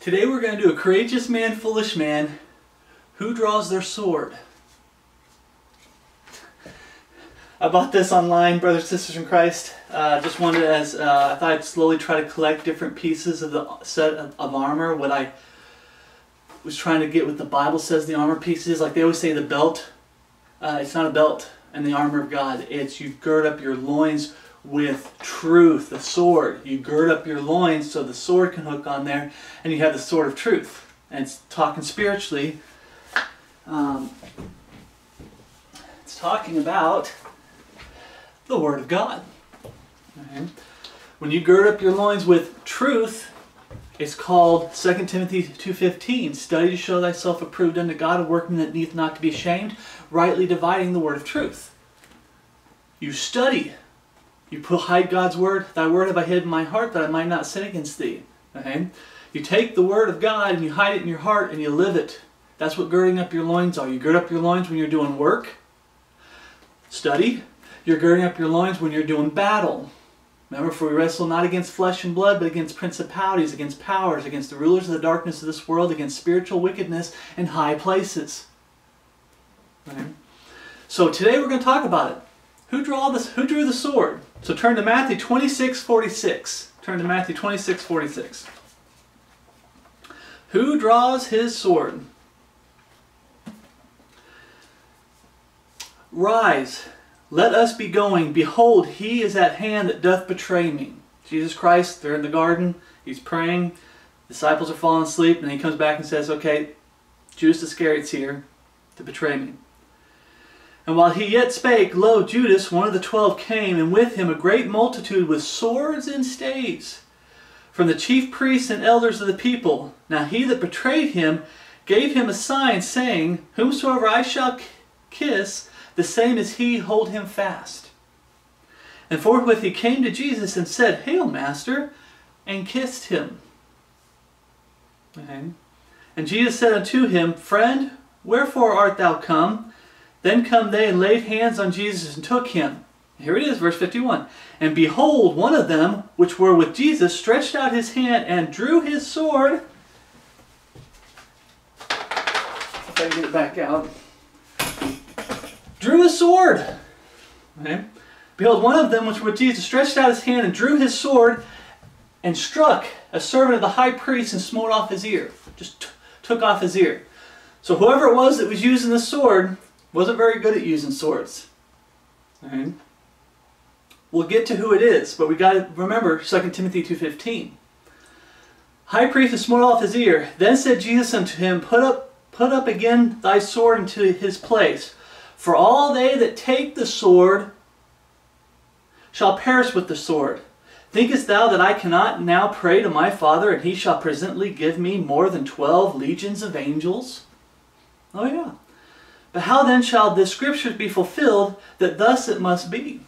Today we're going to do a courageous man, foolish man. Who draws their sword? I bought this online, brothers and sisters in Christ. Uh, just wanted as uh, I thought I'd slowly try to collect different pieces of the set of, of armor. What I was trying to get what the Bible says the armor pieces. Like they always say, the belt. Uh, it's not a belt and the armor of God. It's you gird up your loins with truth, the sword. You gird up your loins so the sword can hook on there, and you have the sword of truth. And it's talking spiritually. Um, it's talking about the Word of God. Okay. When you gird up your loins with truth, it's called 2 Timothy 2.15, Study to show thyself approved unto God, a workman that needeth not to be ashamed, rightly dividing the word of truth. You study you put hide God's word. Thy word have I hid in my heart that I might not sin against thee. Okay? You take the word of God and you hide it in your heart and you live it. That's what girding up your loins are. You gird up your loins when you're doing work, study. You're girding up your loins when you're doing battle. Remember, for we wrestle not against flesh and blood, but against principalities, against powers, against the rulers of the darkness of this world, against spiritual wickedness in high places. Okay? So today we're going to talk about it. Who, draw this, who drew the sword? So turn to Matthew 26, 46. Turn to Matthew 26, 46. Who draws his sword? Rise, let us be going. Behold, he is at hand that doth betray me. Jesus Christ, they're in the garden. He's praying. Disciples are falling asleep. And he comes back and says, Okay, Judas Iscariot's here to betray me. And while he yet spake, lo, Judas, one of the twelve, came, and with him a great multitude with swords and staves, from the chief priests and elders of the people. Now he that betrayed him gave him a sign, saying, Whomsoever I shall kiss, the same as he hold him fast. And forthwith he came to Jesus and said, Hail, Master, and kissed him. Okay. And Jesus said unto him, Friend, wherefore art thou come? Then come they and laid hands on Jesus and took him. Here it is, verse 51. And behold, one of them, which were with Jesus, stretched out his hand and drew his sword. If I can get it back out. Drew his sword. Okay. Behold, one of them, which were with Jesus, stretched out his hand and drew his sword and struck a servant of the high priest and smote off his ear. Just took off his ear. So whoever it was that was using the sword wasn't very good at using swords. Right? We'll get to who it is, but we got to remember 2 Timothy 2.15. High priest smote off his ear. Then said Jesus unto him, Put up, put up again thy sword into his place. For all they that take the sword shall perish with the sword. Thinkest thou that I cannot now pray to my Father, and he shall presently give me more than twelve legions of angels? Oh yeah. But how then shall the scriptures be fulfilled that thus it must be?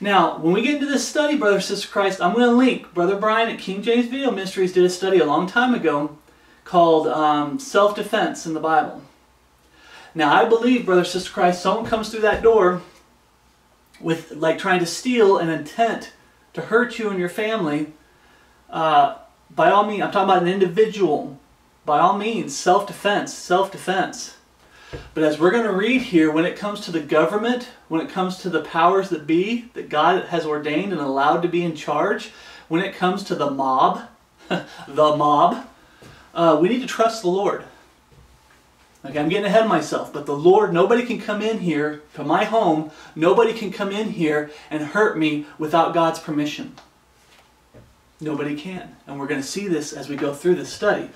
Now, when we get into this study, brother, sister Christ, I'm going to link Brother Brian at King James Video Ministries did a study a long time ago called um, Self-Defense in the Bible. Now, I believe, brother, sister Christ, someone comes through that door with like trying to steal an intent to hurt you and your family. Uh, by all means, I'm talking about an individual. By all means, self-defense, self-defense. But as we're going to read here, when it comes to the government, when it comes to the powers that be that God has ordained and allowed to be in charge, when it comes to the mob, the mob, uh, we need to trust the Lord. Okay, I'm getting ahead of myself, but the Lord, nobody can come in here to my home, nobody can come in here and hurt me without God's permission. Nobody can. And we're going to see this as we go through this study.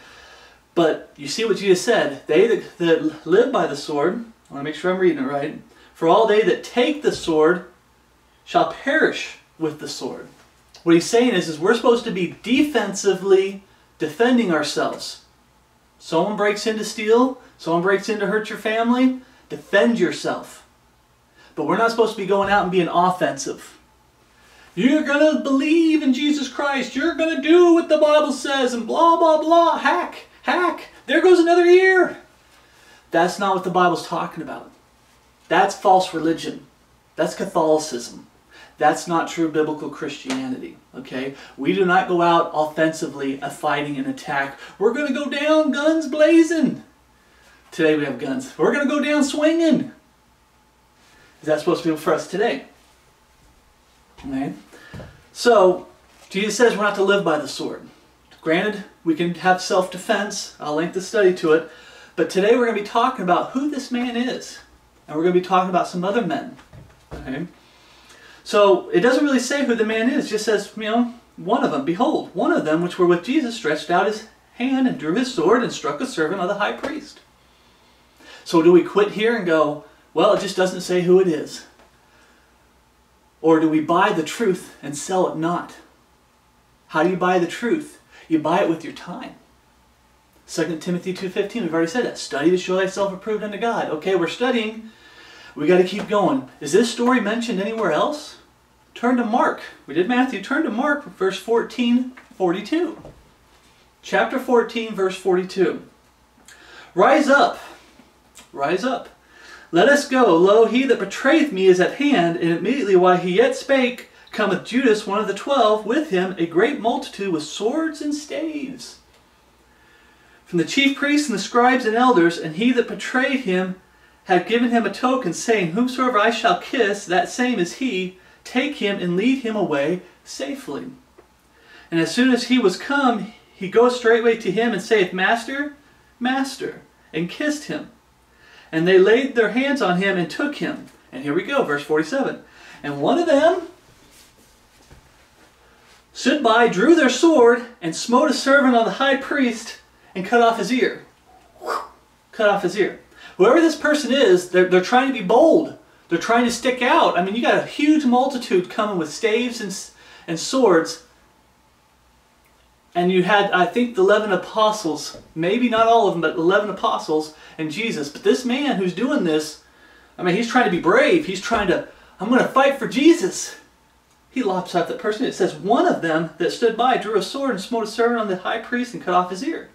But you see what Jesus said. They that, that live by the sword, I want to make sure I'm reading it right. For all they that take the sword shall perish with the sword. What he's saying is, is we're supposed to be defensively defending ourselves. Someone breaks in to steal, someone breaks in to hurt your family, defend yourself. But we're not supposed to be going out and being offensive. You're going to believe in Jesus Christ. You're going to do what the Bible says and blah, blah, blah. Hack. Hack, there goes another year. That's not what the Bible's talking about. That's false religion. That's Catholicism. That's not true biblical Christianity. Okay? We do not go out offensively a fighting an attack. We're going to go down guns blazing. Today we have guns. We're going to go down swinging. Is that supposed to be for us today? Okay? So, Jesus says we're not to live by the sword. Granted, we can have self-defense. I'll link the study to it. But today we're going to be talking about who this man is. And we're going to be talking about some other men. Okay? So it doesn't really say who the man is. It just says, you know, one of them. Behold, one of them which were with Jesus stretched out his hand and drew his sword and struck a servant of the high priest. So do we quit here and go, well, it just doesn't say who it is? Or do we buy the truth and sell it not? How do you buy the truth? You buy it with your time. 2 Timothy 2.15, we've already said that. Study to show thyself approved unto God. Okay, we're studying. We got to keep going. Is this story mentioned anywhere else? Turn to Mark. We did Matthew. Turn to Mark, verse 14, 42. Chapter 14, verse 42. Rise up. Rise up. Let us go. Lo, he that betrayeth me is at hand. And immediately while he yet spake, cometh Judas, one of the twelve, with him a great multitude with swords and staves. From the chief priests and the scribes and elders, and he that betrayed him had given him a token, saying, Whomsoever I shall kiss, that same is he. Take him and lead him away safely. And as soon as he was come, he goes straightway to him and saith, Master, Master, and kissed him. And they laid their hands on him and took him. And here we go, verse 47. And one of them stood by, drew their sword, and smote a servant of the high priest, and cut off his ear. Cut off his ear. Whoever this person is, they're, they're trying to be bold. They're trying to stick out. I mean, you got a huge multitude coming with staves and, and swords. And you had, I think, the 11 apostles, maybe not all of them, but 11 apostles and Jesus. But this man who's doing this, I mean, he's trying to be brave. He's trying to, I'm going to fight for Jesus. He lops out that person. It says, one of them that stood by drew a sword and smote a servant on the high priest and cut off his ear.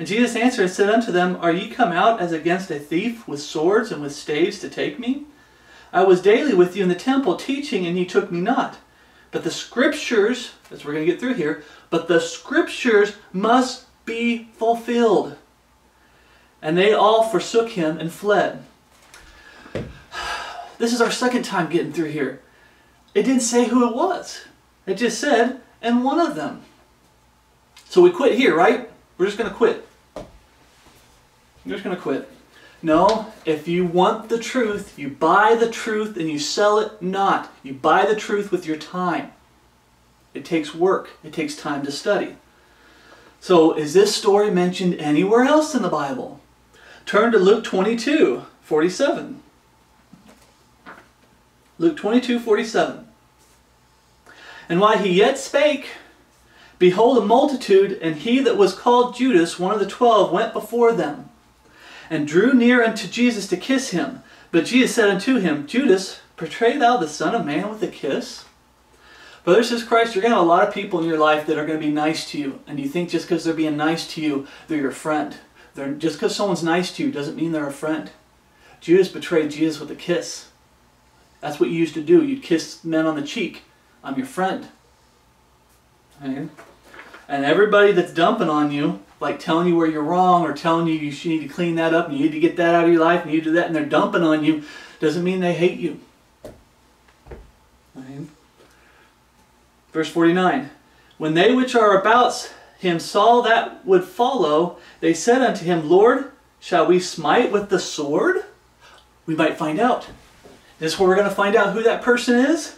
And Jesus answered and said unto them, Are ye come out as against a thief with swords and with staves to take me? I was daily with you in the temple teaching, and ye took me not. But the scriptures, as we're going to get through here, but the scriptures must be fulfilled. And they all forsook him and fled. This is our second time getting through here. It didn't say who it was. It just said, and one of them. So we quit here, right? We're just going to quit. We're just going to quit. No, if you want the truth, you buy the truth and you sell it not. You buy the truth with your time. It takes work. It takes time to study. So is this story mentioned anywhere else in the Bible? Turn to Luke 22, 47. Luke 22, 47. And while he yet spake, Behold, a multitude, and he that was called Judas, one of the twelve, went before them, and drew near unto Jesus to kiss him. But Jesus said unto him, Judas, portray thou the Son of Man with a kiss? Brothers, says Christ, you're going to have a lot of people in your life that are going to be nice to you, and you think just because they're being nice to you, they're your friend. They're, just because someone's nice to you doesn't mean they're a friend. Judas betrayed Jesus with a kiss. That's what you used to do. You'd kiss men on the cheek. I'm your friend. Okay? And everybody that's dumping on you, like telling you where you're wrong or telling you you need to clean that up and you need to get that out of your life and you do that and they're dumping on you, doesn't mean they hate you. Okay? Verse 49 When they which are about him saw that would follow, they said unto him, Lord, shall we smite with the sword? We might find out. This is where we're going to find out who that person is.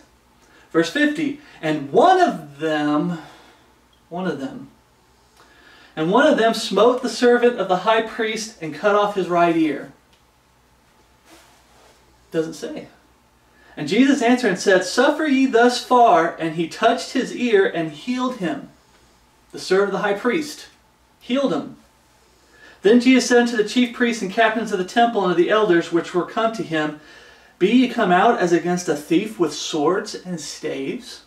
Verse 50 And one of them one of them. And one of them smote the servant of the high priest and cut off his right ear. Doesn't say. And Jesus answered and said, Suffer ye thus far. And he touched his ear and healed him. The servant of the high priest healed him. Then Jesus said unto the chief priests and captains of the temple and of the elders which were come to him, Be ye come out as against a thief with swords and staves?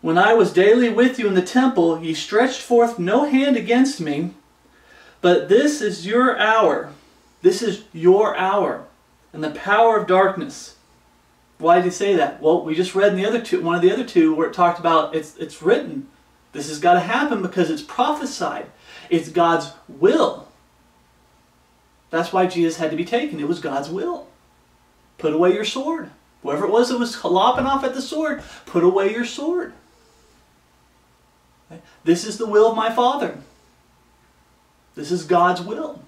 When I was daily with you in the temple, ye stretched forth no hand against me, but this is your hour. This is your hour, and the power of darkness. Why did he say that? Well, we just read in the other two, one of the other two, where it talked about it's it's written. This has got to happen because it's prophesied. It's God's will. That's why Jesus had to be taken. It was God's will. Put away your sword. Whoever it was that was lopping off at the sword, put away your sword. This is the will of my Father. This is God's will.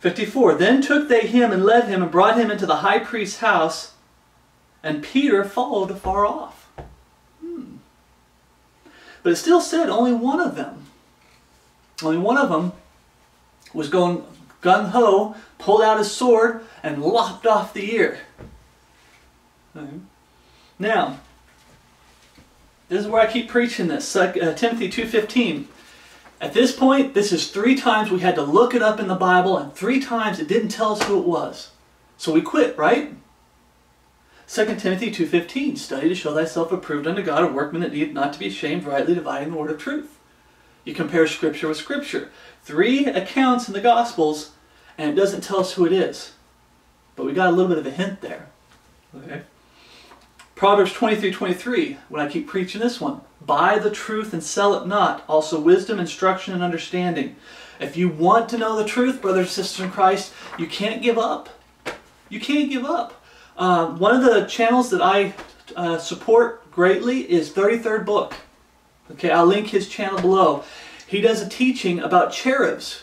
54. Then took they him and led him and brought him into the high priest's house, and Peter followed afar off. Hmm. But it still said only one of them. Only one of them was going gun ho, pulled out his sword, and lopped off the ear. Now, this is where I keep preaching this. Uh, Timothy 2.15. At this point, this is three times we had to look it up in the Bible, and three times it didn't tell us who it was. So we quit, right? 2 Timothy 2.15, Study to show thyself approved unto God, a workman that need not to be ashamed, rightly dividing the word of truth. You compare Scripture with Scripture. Three accounts in the Gospels, and it doesn't tell us who it is. But we got a little bit of a hint there. Okay. Proverbs 23, 23, when I keep preaching this one. Buy the truth and sell it not. Also wisdom, instruction, and understanding. If you want to know the truth, brothers and sisters in Christ, you can't give up. You can't give up. Uh, one of the channels that I uh, support greatly is 33rd Book. Okay, I'll link his channel below. He does a teaching about cherubs.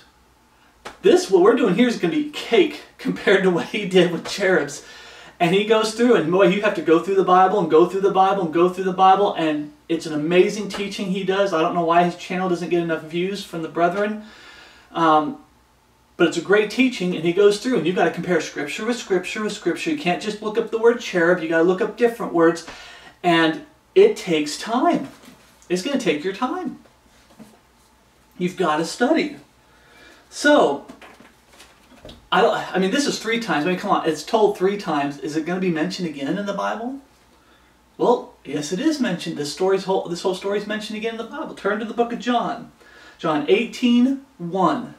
This, what we're doing here, is going to be cake compared to what he did with cherubs. And he goes through, and boy, you have to go through the Bible and go through the Bible and go through the Bible, and it's an amazing teaching he does. I don't know why his channel doesn't get enough views from the brethren. Um, but it's a great teaching, and he goes through, and you've got to compare scripture with scripture with scripture. You can't just look up the word cherub, you got to look up different words, and it takes time. It's going to take your time. You've got to study. So, I. I mean, this is three times. I mean, come on. It's told three times. Is it going to be mentioned again in the Bible? Well, yes, it is mentioned. This story's whole. This whole story is mentioned again in the Bible. Turn to the book of John, John 18, 1.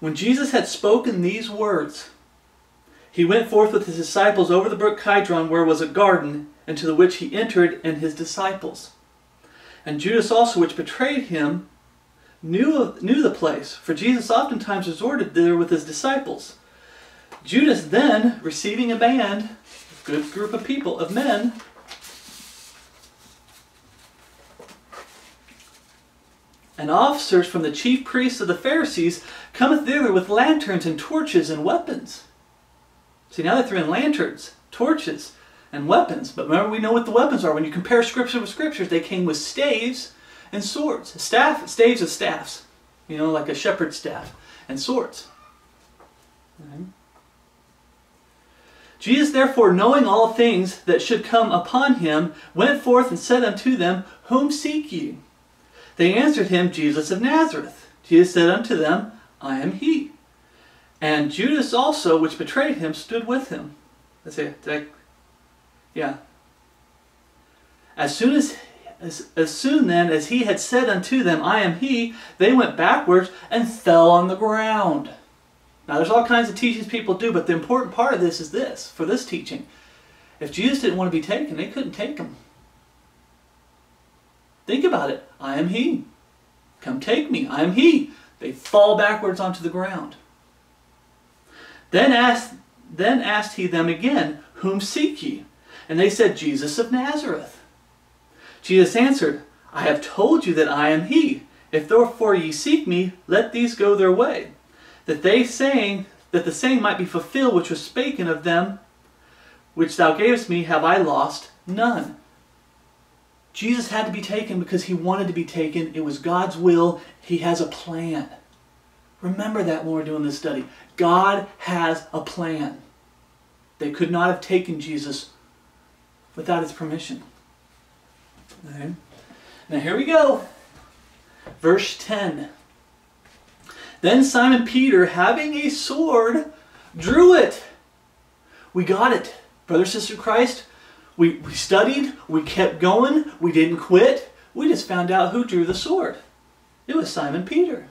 When Jesus had spoken these words, he went forth with his disciples over the brook Kidron, where was a garden, into the which he entered and his disciples. And Judas also, which betrayed him, knew, knew the place, for Jesus oftentimes resorted there with his disciples. Judas then, receiving a band, a good group of people, of men, and officers from the chief priests of the Pharisees, cometh thither with lanterns and torches and weapons. See, now they're throwing lanterns, torches, and weapons. But remember, we know what the weapons are. When you compare scripture with scriptures, they came with staves and swords. Staff, staves of staffs, you know, like a shepherd's staff, and swords. Jesus, therefore, knowing all things that should come upon him, went forth and said unto them, Whom seek ye? They answered him, Jesus of Nazareth. Jesus said unto them, I am he. And Judas also, which betrayed him, stood with him. Let's see, I, yeah. As soon as as, as soon then as he had said unto them, I am he, they went backwards and fell on the ground. Now there's all kinds of teachings people do, but the important part of this is this, for this teaching. If Jesus didn't want to be taken, they couldn't take him. Think about it. I am he. Come take me. I am he. They fall backwards onto the ground. Then asked, then asked he them again, Whom seek ye? And they said, Jesus of Nazareth. Jesus answered, I have told you that I am he. If therefore ye seek me, let these go their way. That they saying, that the saying might be fulfilled which was spoken of them, which thou gavest me, have I lost none. Jesus had to be taken because he wanted to be taken. It was God's will. He has a plan. Remember that when we're doing this study. God has a plan. They could not have taken Jesus without his permission. Okay. Now here we go. Verse 10. Then Simon Peter, having a sword, drew it. We got it. Brother, sister Christ, we, we studied, we kept going, we didn't quit. We just found out who drew the sword. It was Simon Peter.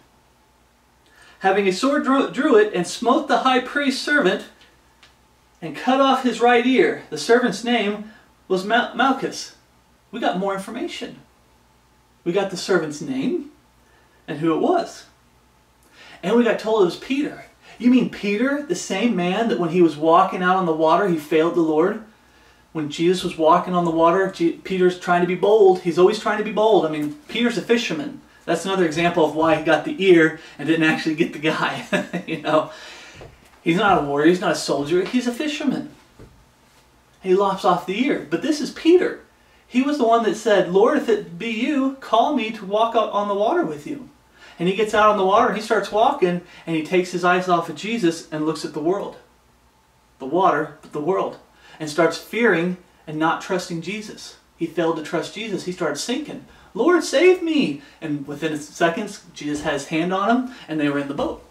Having a sword, drew, drew it and smote the high priest's servant and cut off his right ear. The servant's name was Mal- Malchus. We got more information. We got the servant's name and who it was. And we got told it was Peter. You mean Peter, the same man that when he was walking out on the water, he failed the Lord? When Jesus was walking on the water, Peter's trying to be bold. He's always trying to be bold. I mean, Peter's a fisherman. That's another example of why he got the ear and didn't actually get the guy. you know, he's not a warrior. He's not a soldier. He's a fisherman. He lops off the ear. But this is Peter. He was the one that said, Lord, if it be you, call me to walk out on the water with you. And he gets out on the water and he starts walking and he takes his eyes off of Jesus and looks at the world. The water, but the world. And starts fearing and not trusting Jesus. He failed to trust Jesus. He started sinking. Lord, save me! And within seconds, Jesus had his hand on him and they were in the boat.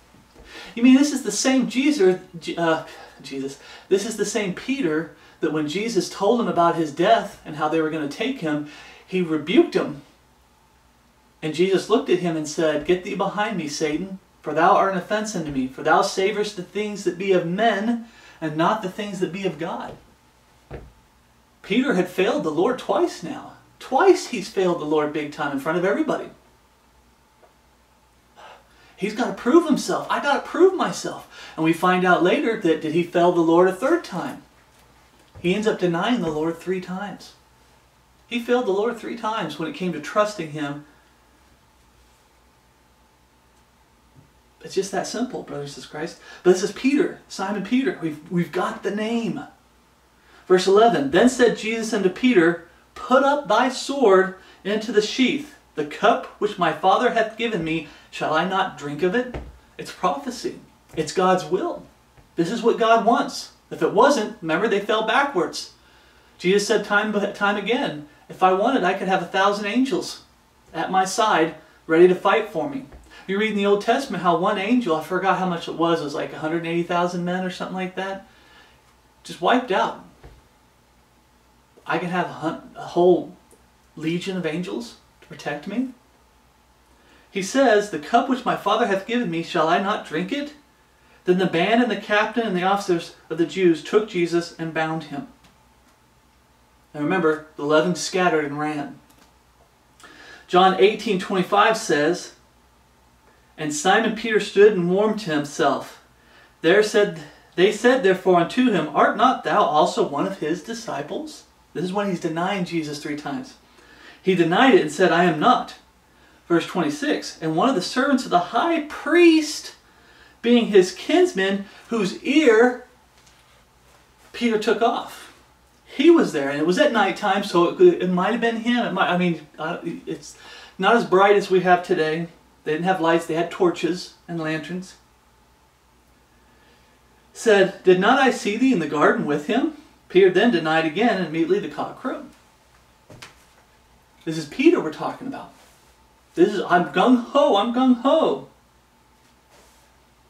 You mean this is the same Jesus, uh, Jesus, this is the same Peter that when Jesus told him about his death and how they were going to take him, he rebuked him and Jesus looked at him and said, Get thee behind me, Satan, for thou art an offense unto me, for thou savorest the things that be of men, and not the things that be of God. Peter had failed the Lord twice now. Twice he's failed the Lord big time in front of everybody. He's got to prove himself. I got to prove myself. And we find out later that did he fail the Lord a third time? He ends up denying the Lord three times. He failed the Lord three times when it came to trusting him It's just that simple, brothers and sisters Christ. But this is Peter, Simon Peter. We've, we've got the name. Verse 11 Then said Jesus unto Peter, Put up thy sword into the sheath. The cup which my Father hath given me, shall I not drink of it? It's prophecy. It's God's will. This is what God wants. If it wasn't, remember they fell backwards. Jesus said time time again, if I wanted, I could have a thousand angels at my side ready to fight for me. You read in the Old Testament how one angel, I forgot how much it was, it was like 180,000 men or something like that, just wiped out. I can have a, a whole legion of angels to protect me. He says, The cup which my Father hath given me, shall I not drink it? Then the band and the captain and the officers of the Jews took Jesus and bound him. And remember, the eleven scattered and ran. John 18:25 says, and Simon Peter stood and warmed himself. There said they said therefore unto him, Art not thou also one of his disciples? This is when he's denying Jesus three times. He denied it and said, I am not. Verse 26 And one of the servants of the high priest, being his kinsman, whose ear Peter took off. He was there, and it was at night time, so it, it might have been him. Might, I mean, uh, it's not as bright as we have today. They didn't have lights, they had torches and lanterns. Said, Did not I see thee in the garden with him? Peter then denied again, and immediately the cock crowed. This is Peter we're talking about. This is, I'm gung ho, I'm gung ho.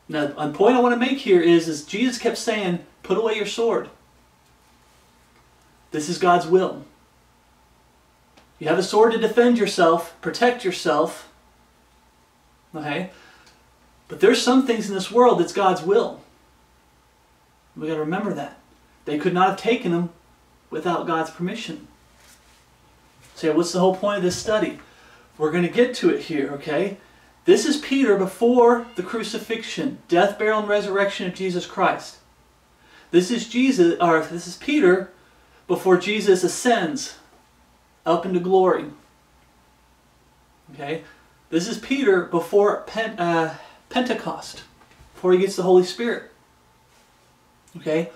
Now, the point I want to make here is, is Jesus kept saying, Put away your sword. This is God's will. You have a sword to defend yourself, protect yourself. Okay? But there's some things in this world that's God's will. We got to remember that. They could not have taken them without God's permission. So, what's the whole point of this study? We're going to get to it here, okay? This is Peter before the crucifixion, death, burial, and resurrection of Jesus Christ. This is Jesus, or this is Peter before Jesus ascends up into glory. Okay? This is Peter before uh, Pentecost, before he gets the Holy Spirit. Okay?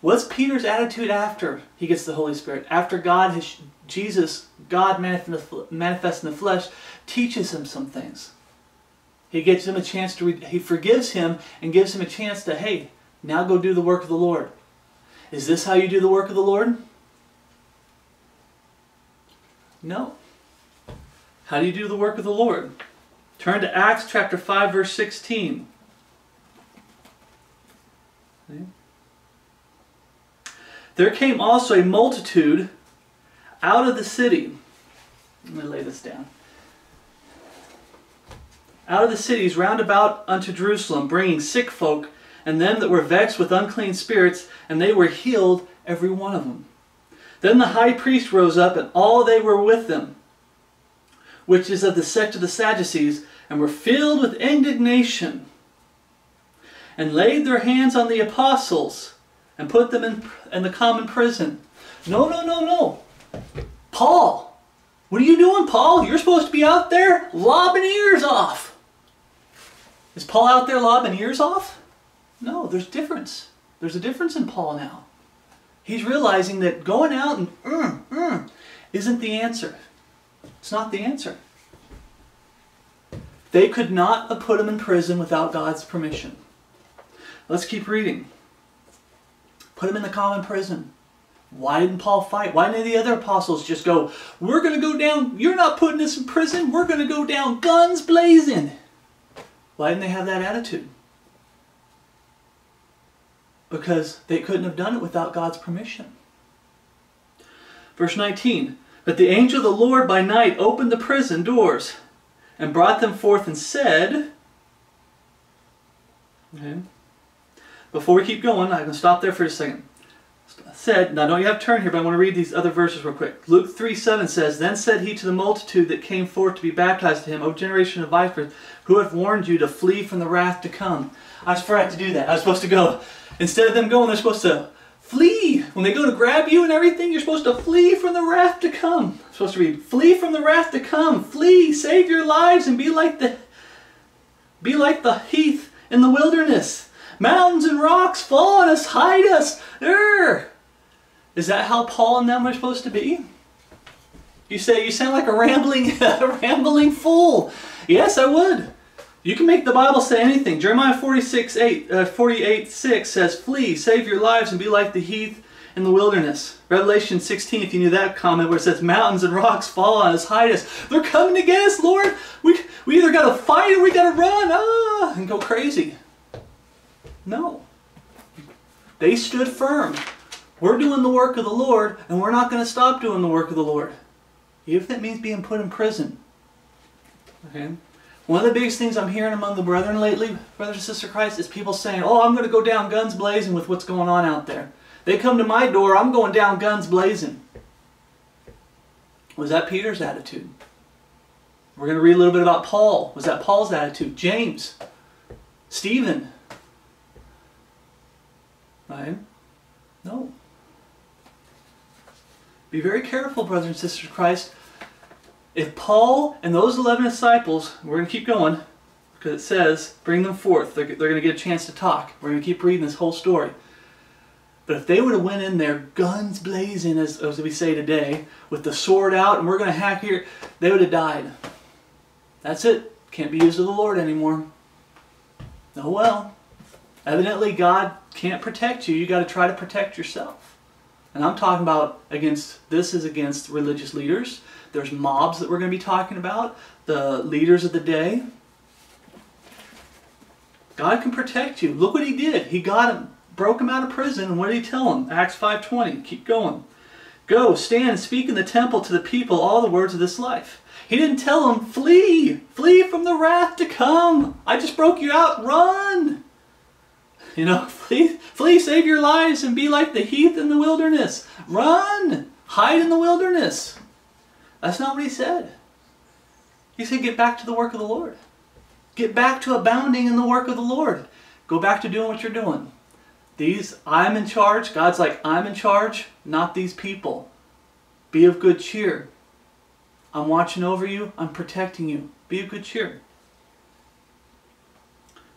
What's Peter's attitude after he gets the Holy Spirit? After God has, Jesus, God manifest in the flesh, teaches him some things. He gives him a chance to, he forgives him and gives him a chance to, hey, now go do the work of the Lord. Is this how you do the work of the Lord? No. How do you do the work of the Lord? Turn to Acts chapter 5, verse 16. There came also a multitude out of the city. Let me lay this down. Out of the cities round about unto Jerusalem, bringing sick folk and them that were vexed with unclean spirits, and they were healed, every one of them. Then the high priest rose up, and all they were with them, which is of the sect of the Sadducees, and were filled with indignation, and laid their hands on the apostles, and put them in, in the common prison. No, no, no, no. Paul, what are you doing, Paul? You're supposed to be out there lobbing ears off. Is Paul out there lobbing ears off? No, there's difference. There's a difference in Paul now. He's realizing that going out and mm, mm, isn't the answer. It's not the answer. They could not have put him in prison without God's permission. Let's keep reading. Put him in the common prison. Why didn't Paul fight? Why didn't the other apostles just go, We're going to go down, you're not putting us in prison, we're going to go down guns blazing? Why didn't they have that attitude? Because they couldn't have done it without God's permission. Verse 19 But the angel of the Lord by night opened the prison doors and brought them forth and said, okay, before we keep going, going to stop there for a second. Said, now don't you have turn here, but I want to read these other verses real quick. Luke 3 7 says, Then said he to the multitude that came forth to be baptized to him, O generation of vipers, who hath warned you to flee from the wrath to come? I was forgot to do that. I was supposed to go. Instead of them going, they're supposed to flee. When they go to grab you and everything, you're supposed to flee from the wrath to come. I'm supposed to read, flee from the wrath to come. Flee, save your lives, and be like the be like the heath in the wilderness. Mountains and rocks fall on us, hide us. Is that how Paul and them are supposed to be? You say you sound like a rambling, a rambling fool. Yes, I would. You can make the Bible say anything. Jeremiah 46, 8, uh, 48, 6 says, Flee, save your lives, and be like the heath in the wilderness. Revelation 16, if you knew that comment, where it says, Mountains and rocks fall on us, hide us. They're coming to get us, Lord. We, we either got to fight or we got to run, ah, and go crazy. No. They stood firm. We're doing the work of the Lord, and we're not going to stop doing the work of the Lord. Even if that means being put in prison. Okay? One of the biggest things I'm hearing among the brethren lately, brothers and sisters Christ, is people saying, oh, I'm going to go down guns blazing with what's going on out there. They come to my door, I'm going down guns blazing. Was that Peter's attitude? We're going to read a little bit about Paul. Was that Paul's attitude? James? Stephen? Right? No. Be very careful, brothers and sisters of Christ. If Paul and those 11 disciples, we're going to keep going, because it says, bring them forth. They're, they're going to get a chance to talk. We're going to keep reading this whole story. But if they would have went in there guns blazing, as, as we say today, with the sword out, and we're going to hack here, they would have died. That's it. Can't be used of the Lord anymore. Oh well. Evidently God can't protect you. You got to try to protect yourself. And I'm talking about against, this is against religious leaders. There's mobs that we're going to be talking about. The leaders of the day. God can protect you. Look what he did. He got him, broke him out of prison. And what did he tell him? Acts 5.20. Keep going. Go, stand, and speak in the temple to the people all the words of this life. He didn't tell them, flee, flee from the wrath to come. I just broke you out, run. You know, flee, flee, save your lives, and be like the heath in the wilderness. Run, hide in the wilderness. That's not what he said. He said, get back to the work of the Lord. Get back to abounding in the work of the Lord. Go back to doing what you're doing. These, I'm in charge. God's like, I'm in charge, not these people. Be of good cheer. I'm watching over you. I'm protecting you. Be of good cheer.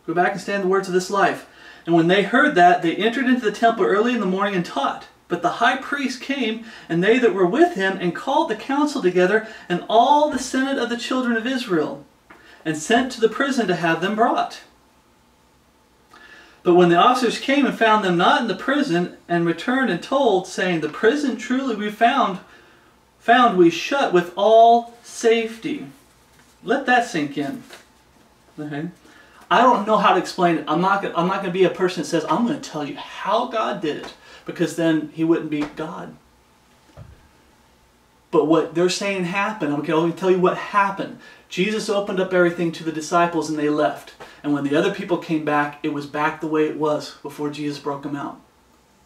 Go back and stand the words of this life. And when they heard that, they entered into the temple early in the morning and taught. But the high priest came, and they that were with him, and called the council together, and all the senate of the children of Israel, and sent to the prison to have them brought. But when the officers came and found them not in the prison, and returned and told, saying, The prison truly we found, found we shut with all safety. Let that sink in. Okay. I don't know how to explain it. I'm not I'm not going to be a person that says I'm going to tell you how God did it because then he wouldn't be God. But what they're saying happened, I'm going to tell you what happened. Jesus opened up everything to the disciples and they left. And when the other people came back, it was back the way it was before Jesus broke them out.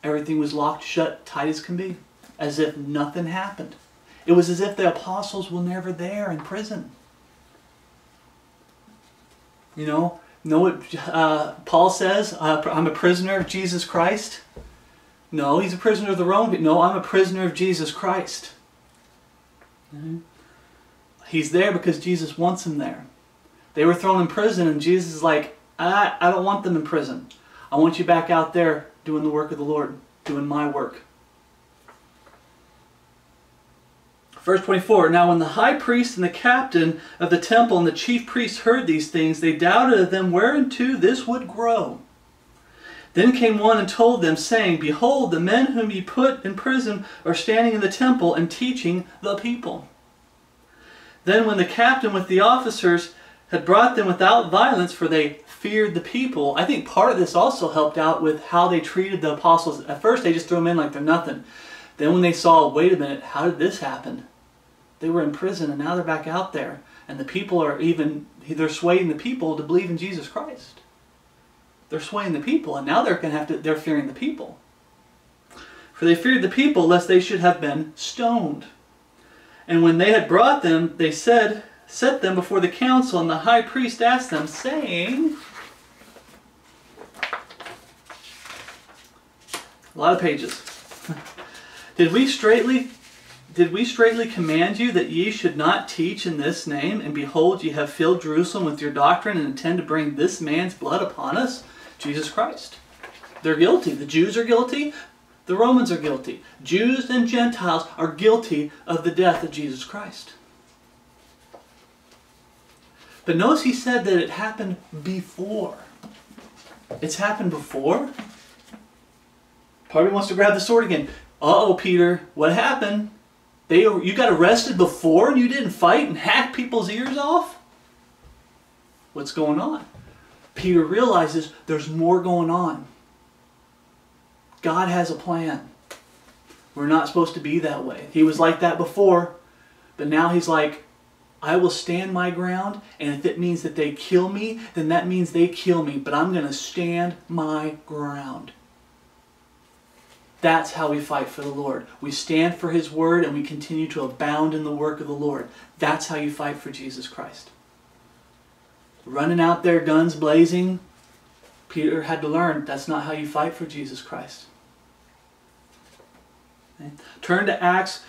Everything was locked shut, tight as can be, as if nothing happened. It was as if the apostles were never there in prison. You know, know what uh, Paul says? Uh, I'm a prisoner of Jesus Christ. No, he's a prisoner of the Roman. No, I'm a prisoner of Jesus Christ. Mm-hmm. He's there because Jesus wants him there. They were thrown in prison, and Jesus is like, I, I don't want them in prison. I want you back out there doing the work of the Lord, doing my work. Verse 24 Now, when the high priest and the captain of the temple and the chief priests heard these things, they doubted of them whereunto this would grow. Then came one and told them, saying, Behold, the men whom ye put in prison are standing in the temple and teaching the people. Then, when the captain with the officers had brought them without violence, for they feared the people, I think part of this also helped out with how they treated the apostles. At first, they just threw them in like they're nothing. Then, when they saw, wait a minute, how did this happen? They were in prison and now they're back out there. And the people are even, they're swaying the people to believe in Jesus Christ. They're swaying the people, and now they're going to have to, they're fearing the people. For they feared the people lest they should have been stoned. And when they had brought them, they said, set them before the council, and the high priest asked them, saying, a lot of pages. Did we straightly did we straightly command you that ye should not teach in this name? And behold, ye have filled Jerusalem with your doctrine and intend to bring this man's blood upon us? Jesus Christ. They're guilty. The Jews are guilty. The Romans are guilty. Jews and Gentiles are guilty of the death of Jesus Christ. But notice he said that it happened before. It's happened before. Probably wants to grab the sword again. Uh oh, Peter, what happened? They you got arrested before and you didn't fight and hack people's ears off? What's going on? Peter realizes there's more going on. God has a plan. We're not supposed to be that way. He was like that before, but now he's like, I will stand my ground, and if it means that they kill me, then that means they kill me, but I'm going to stand my ground. That's how we fight for the Lord. We stand for His word and we continue to abound in the work of the Lord. That's how you fight for Jesus Christ. Running out there, guns blazing, Peter had to learn that's not how you fight for Jesus Christ. Okay. Turn to Acts.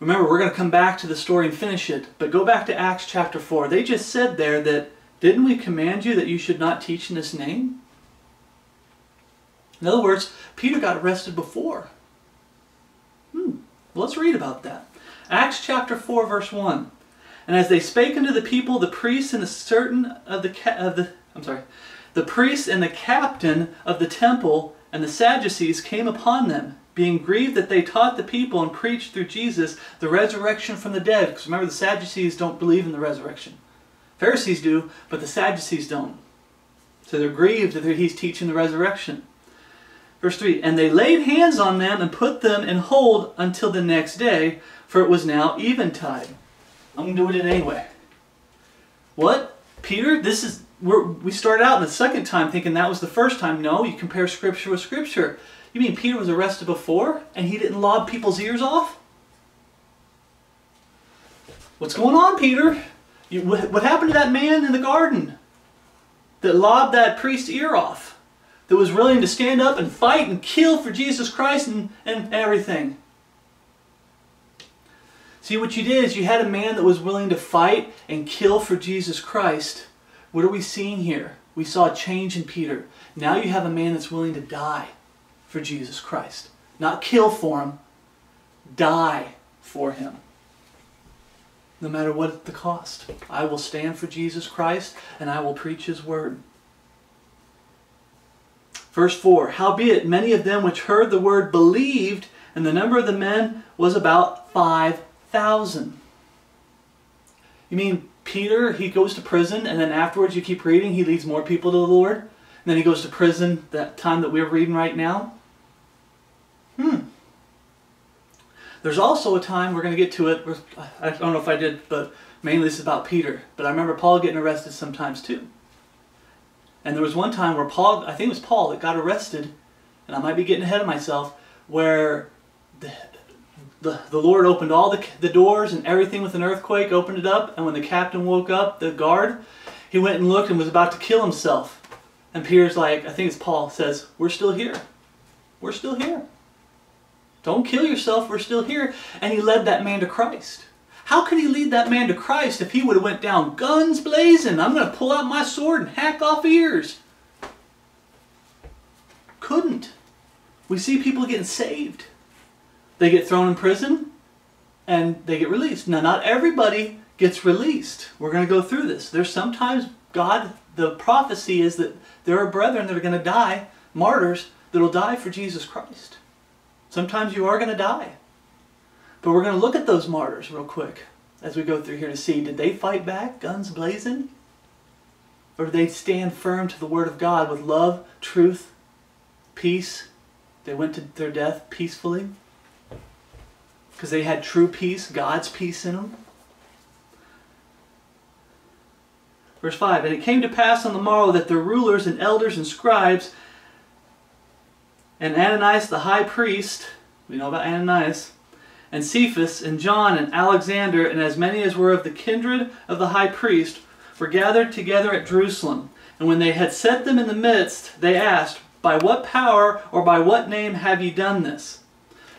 Remember, we're going to come back to the story and finish it, but go back to Acts chapter 4. They just said there that, didn't we command you that you should not teach in this name? In other words, Peter got arrested before. Hmm. Let's read about that. Acts chapter 4, verse 1. And as they spake unto the people, the priests and the certain of the, of the I'm sorry, the priests and the captain of the temple and the Sadducees came upon them, being grieved that they taught the people and preached through Jesus the resurrection from the dead. Because remember, the Sadducees don't believe in the resurrection. Pharisees do, but the Sadducees don't. So they're grieved that he's teaching the resurrection. Verse 3 And they laid hands on them and put them in hold until the next day, for it was now eventide. I'm going to do it anyway. What? Peter, this is. We're, we started out in the second time thinking that was the first time. No, you compare Scripture with Scripture. You mean Peter was arrested before and he didn't lob people's ears off? What's going on, Peter? You, what, what happened to that man in the garden that lobbed that priest's ear off? That was willing to stand up and fight and kill for Jesus Christ and, and everything. See, what you did is you had a man that was willing to fight and kill for Jesus Christ. What are we seeing here? We saw a change in Peter. Now you have a man that's willing to die for Jesus Christ. Not kill for him, die for him. No matter what the cost. I will stand for Jesus Christ and I will preach his word. Verse 4 Howbeit, many of them which heard the word believed, and the number of the men was about 5,000. You mean Peter, he goes to prison, and then afterwards you keep reading, he leads more people to the Lord? And then he goes to prison that time that we're reading right now? Hmm. There's also a time, we're going to get to it, I don't know if I did, but mainly this is about Peter. But I remember Paul getting arrested sometimes too. And there was one time where Paul, I think it was Paul, that got arrested, and I might be getting ahead of myself, where the, the, the Lord opened all the, the doors and everything with an earthquake, opened it up, and when the captain woke up, the guard, he went and looked and was about to kill himself. And Peter's like, I think it's Paul, says, We're still here. We're still here. Don't kill yourself, we're still here. And he led that man to Christ. How could he lead that man to Christ if he would have went down guns blazing? I'm going to pull out my sword and hack off ears. Couldn't. We see people getting saved. They get thrown in prison and they get released. Now, not everybody gets released. We're going to go through this. There's sometimes God, the prophecy is that there are brethren that are going to die, martyrs, that will die for Jesus Christ. Sometimes you are going to die. But we're going to look at those martyrs real quick as we go through here to see did they fight back, guns blazing? Or did they stand firm to the Word of God with love, truth, peace? They went to their death peacefully because they had true peace, God's peace in them. Verse 5 And it came to pass on the morrow that the rulers and elders and scribes and Ananias the high priest, we know about Ananias, and Caiaphas, and John, and Alexander, and as many as were of the kindred of the high priest, were gathered together at Jerusalem. And when they had set them in the midst, they asked, By what power or by what name have ye done this?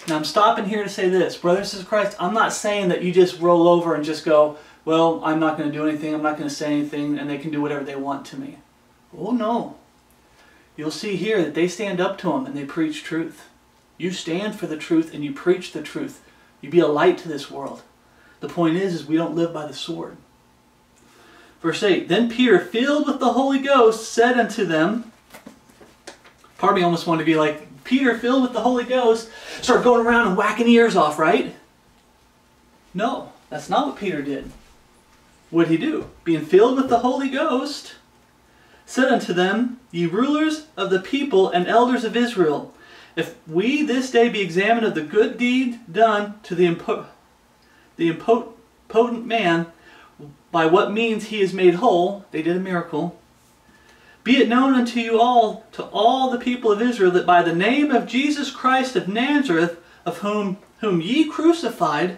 Now I'm stopping here to say this. Brothers of Christ, I'm not saying that you just roll over and just go, Well, I'm not going to do anything, I'm not going to say anything, and they can do whatever they want to me. Oh, no. You'll see here that they stand up to him and they preach truth. You stand for the truth and you preach the truth. You be a light to this world. The point is, is we don't live by the sword. Verse 8, Then Peter, filled with the Holy Ghost, said unto them, part of me almost wanted to be like, Peter, filled with the Holy Ghost, start going around and whacking ears off, right? No, that's not what Peter did. What did he do? Being filled with the Holy Ghost, said unto them, Ye rulers of the people and elders of Israel, if we this day be examined of the good deed done to the, impo the impotent man, by what means he is made whole, they did a miracle, be it known unto you all, to all the people of Israel, that by the name of Jesus Christ of Nazareth, of whom, whom ye crucified,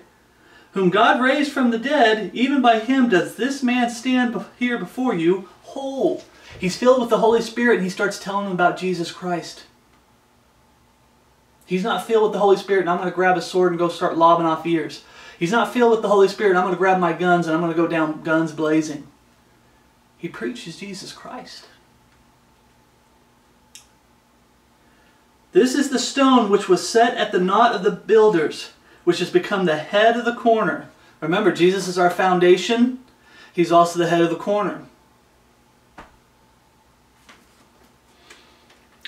whom God raised from the dead, even by him does this man stand here before you whole. He's filled with the Holy Spirit and he starts telling them about Jesus Christ. He's not filled with the Holy Spirit and I'm going to grab a sword and go start lobbing off ears. He's not filled with the Holy Spirit and I'm going to grab my guns and I'm going to go down guns blazing. He preaches Jesus Christ. This is the stone which was set at the knot of the builders, which has become the head of the corner. Remember, Jesus is our foundation. He's also the head of the corner.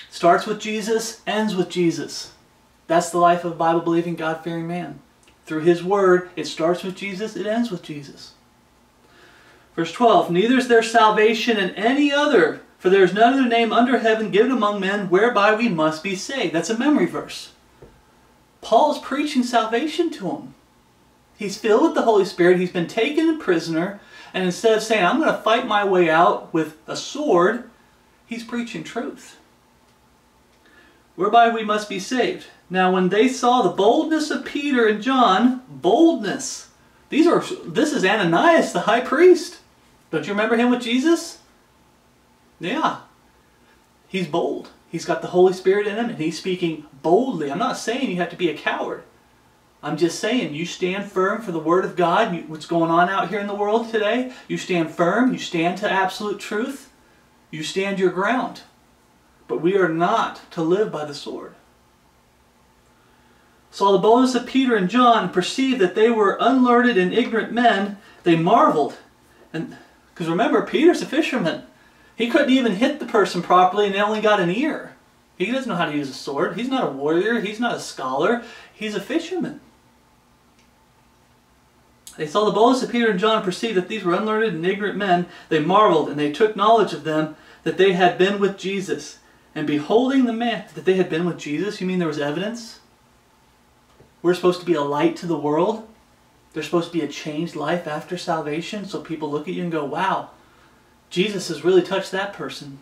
Starts with Jesus, ends with Jesus. That's the life of a Bible believing, God fearing man. Through his word, it starts with Jesus, it ends with Jesus. Verse 12 Neither is there salvation in any other, for there is none other name under heaven given among men whereby we must be saved. That's a memory verse. Paul is preaching salvation to him. He's filled with the Holy Spirit, he's been taken a prisoner, and instead of saying, I'm going to fight my way out with a sword, he's preaching truth whereby we must be saved. Now when they saw the boldness of Peter and John, boldness. These are this is Ananias the high priest. Don't you remember him with Jesus? Yeah. He's bold. He's got the Holy Spirit in him and he's speaking boldly. I'm not saying you have to be a coward. I'm just saying you stand firm for the Word of God. what's going on out here in the world today? You stand firm. You stand to absolute truth. You stand your ground. But we are not to live by the sword. Saw the boldness of Peter and John, and perceived that they were unlearned and ignorant men, they marveled. And because remember, Peter's a fisherman. He couldn't even hit the person properly, and they only got an ear. He doesn't know how to use a sword. He's not a warrior. He's not a scholar. He's a fisherman. They saw the boldness of Peter and John and perceived that these were unlearned and ignorant men. They marveled, and they took knowledge of them that they had been with Jesus. And beholding the man, that they had been with Jesus, you mean there was evidence? We're supposed to be a light to the world? There's supposed to be a changed life after salvation, so people look at you and go, wow, Jesus has really touched that person.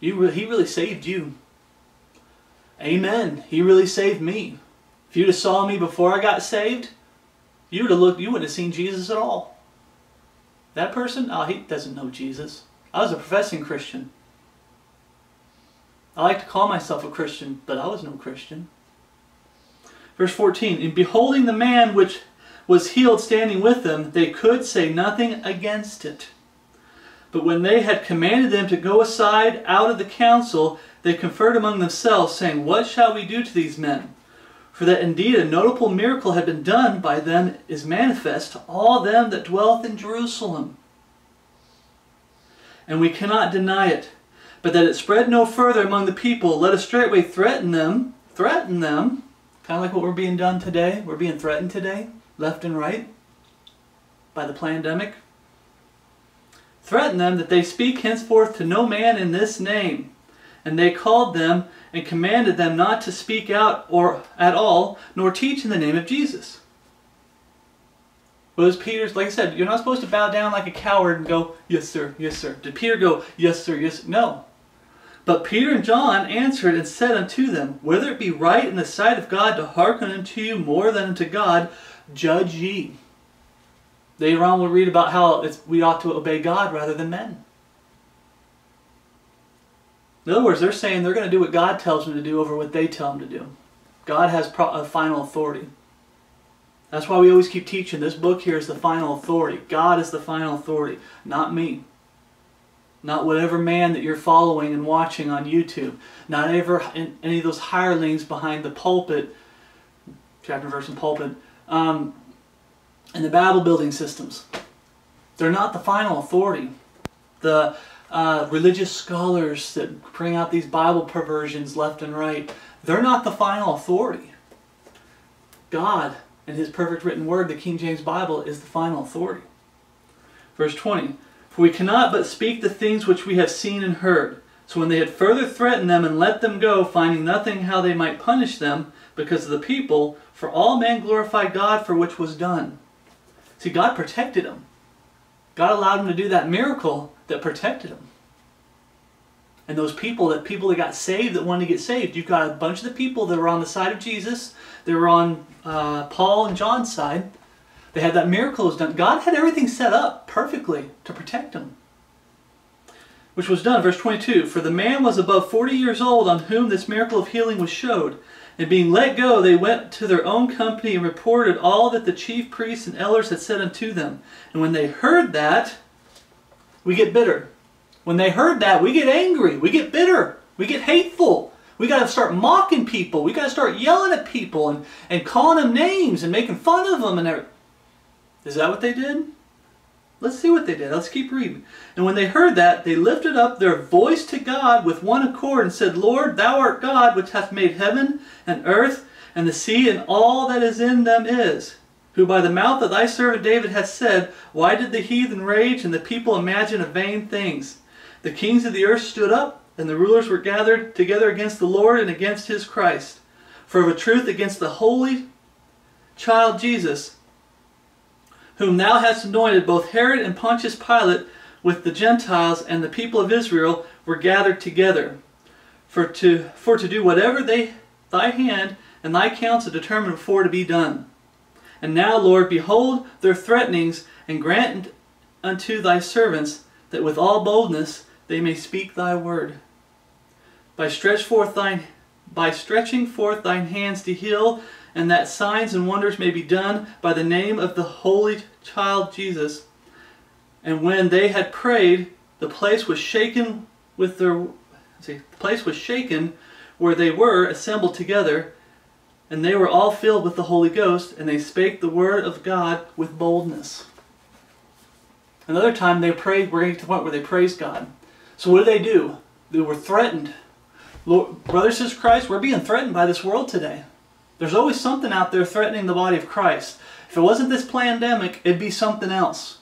You re- he really saved you. Amen. He really saved me. If you'd have saw me before I got saved, you would have looked. You wouldn't have seen Jesus at all. That person, oh, he doesn't know Jesus. I was a professing Christian. I like to call myself a Christian, but I was no Christian. Verse 14, In beholding the man which was healed standing with them, they could say nothing against it. But when they had commanded them to go aside out of the council, they conferred among themselves, saying, What shall we do to these men? For that indeed a notable miracle had been done by them is manifest to all them that dwelleth in Jerusalem. And we cannot deny it. But that it spread no further among the people, let us straightway threaten them, threaten them, kind of like what we're being done today. We're being threatened today, left and right, by the pandemic. Threaten them that they speak henceforth to no man in this name. And they called them and commanded them not to speak out or at all, nor teach in the name of Jesus. Was Peter's, like I said, you're not supposed to bow down like a coward and go, Yes, sir, yes, sir. Did Peter go, Yes, sir, yes? No. But Peter and John answered and said unto them, Whether it be right in the sight of God to hearken unto you more than unto God, judge ye. Later on, we'll read about how we ought to obey God rather than men. In other words, they're saying they're going to do what God tells them to do over what they tell them to do. God has a final authority. That's why we always keep teaching this book here is the final authority. God is the final authority, not me. Not whatever man that you're following and watching on YouTube. Not ever any of those hirelings behind the pulpit, chapter, verse, and pulpit, um, and the Babel building systems. They're not the final authority. The uh, religious scholars that bring out these Bible perversions left and right, they're not the final authority. God and His perfect written word, the King James Bible, is the final authority. Verse 20 For we cannot but speak the things which we have seen and heard. So when they had further threatened them and let them go, finding nothing how they might punish them because of the people, for all men glorified God for which was done. See, God protected them. God allowed them to do that miracle that protected them. And those people, that people that got saved, that wanted to get saved, you've got a bunch of the people that were on the side of Jesus. They were on uh, Paul and John's side. They had that miracle was done. God had everything set up perfectly to protect them. Which was done, verse 22, For the man was above 40 years old on whom this miracle of healing was showed. And being let go, they went to their own company and reported all that the chief priests and elders had said unto them. And when they heard that, we get bitter. When they heard that, we get angry. We get bitter. We get hateful. We got to start mocking people. We got to start yelling at people and, and calling them names and making fun of them. And everything. Is that what they did? Let's see what they did. Let's keep reading. And when they heard that, they lifted up their voice to God with one accord and said, Lord, thou art God, which hath made heaven and earth and the sea and all that is in them is, who by the mouth of thy servant David hath said, Why did the heathen rage and the people imagine a vain things? The kings of the earth stood up, and the rulers were gathered together against the Lord and against his Christ. For of a truth against the holy child Jesus, whom thou hast anointed, both Herod and Pontius Pilate with the Gentiles and the people of Israel were gathered together, for to, for to do whatever they, thy hand and thy counsel determined before to be done. And now, Lord, behold their threatenings, and grant unto thy servants that with all boldness they may speak thy word. By stretch forth thine by stretching forth thine hands to heal, and that signs and wonders may be done by the name of the holy child Jesus. And when they had prayed, the place was shaken with their see, the place was shaken where they were assembled together, and they were all filled with the Holy Ghost, and they spake the word of God with boldness. Another time they prayed, we're getting to the point where they praised God. So what did they do? They were threatened. Lord, brothers and Christ, we're being threatened by this world today. There's always something out there threatening the body of Christ. If it wasn't this pandemic, it'd be something else.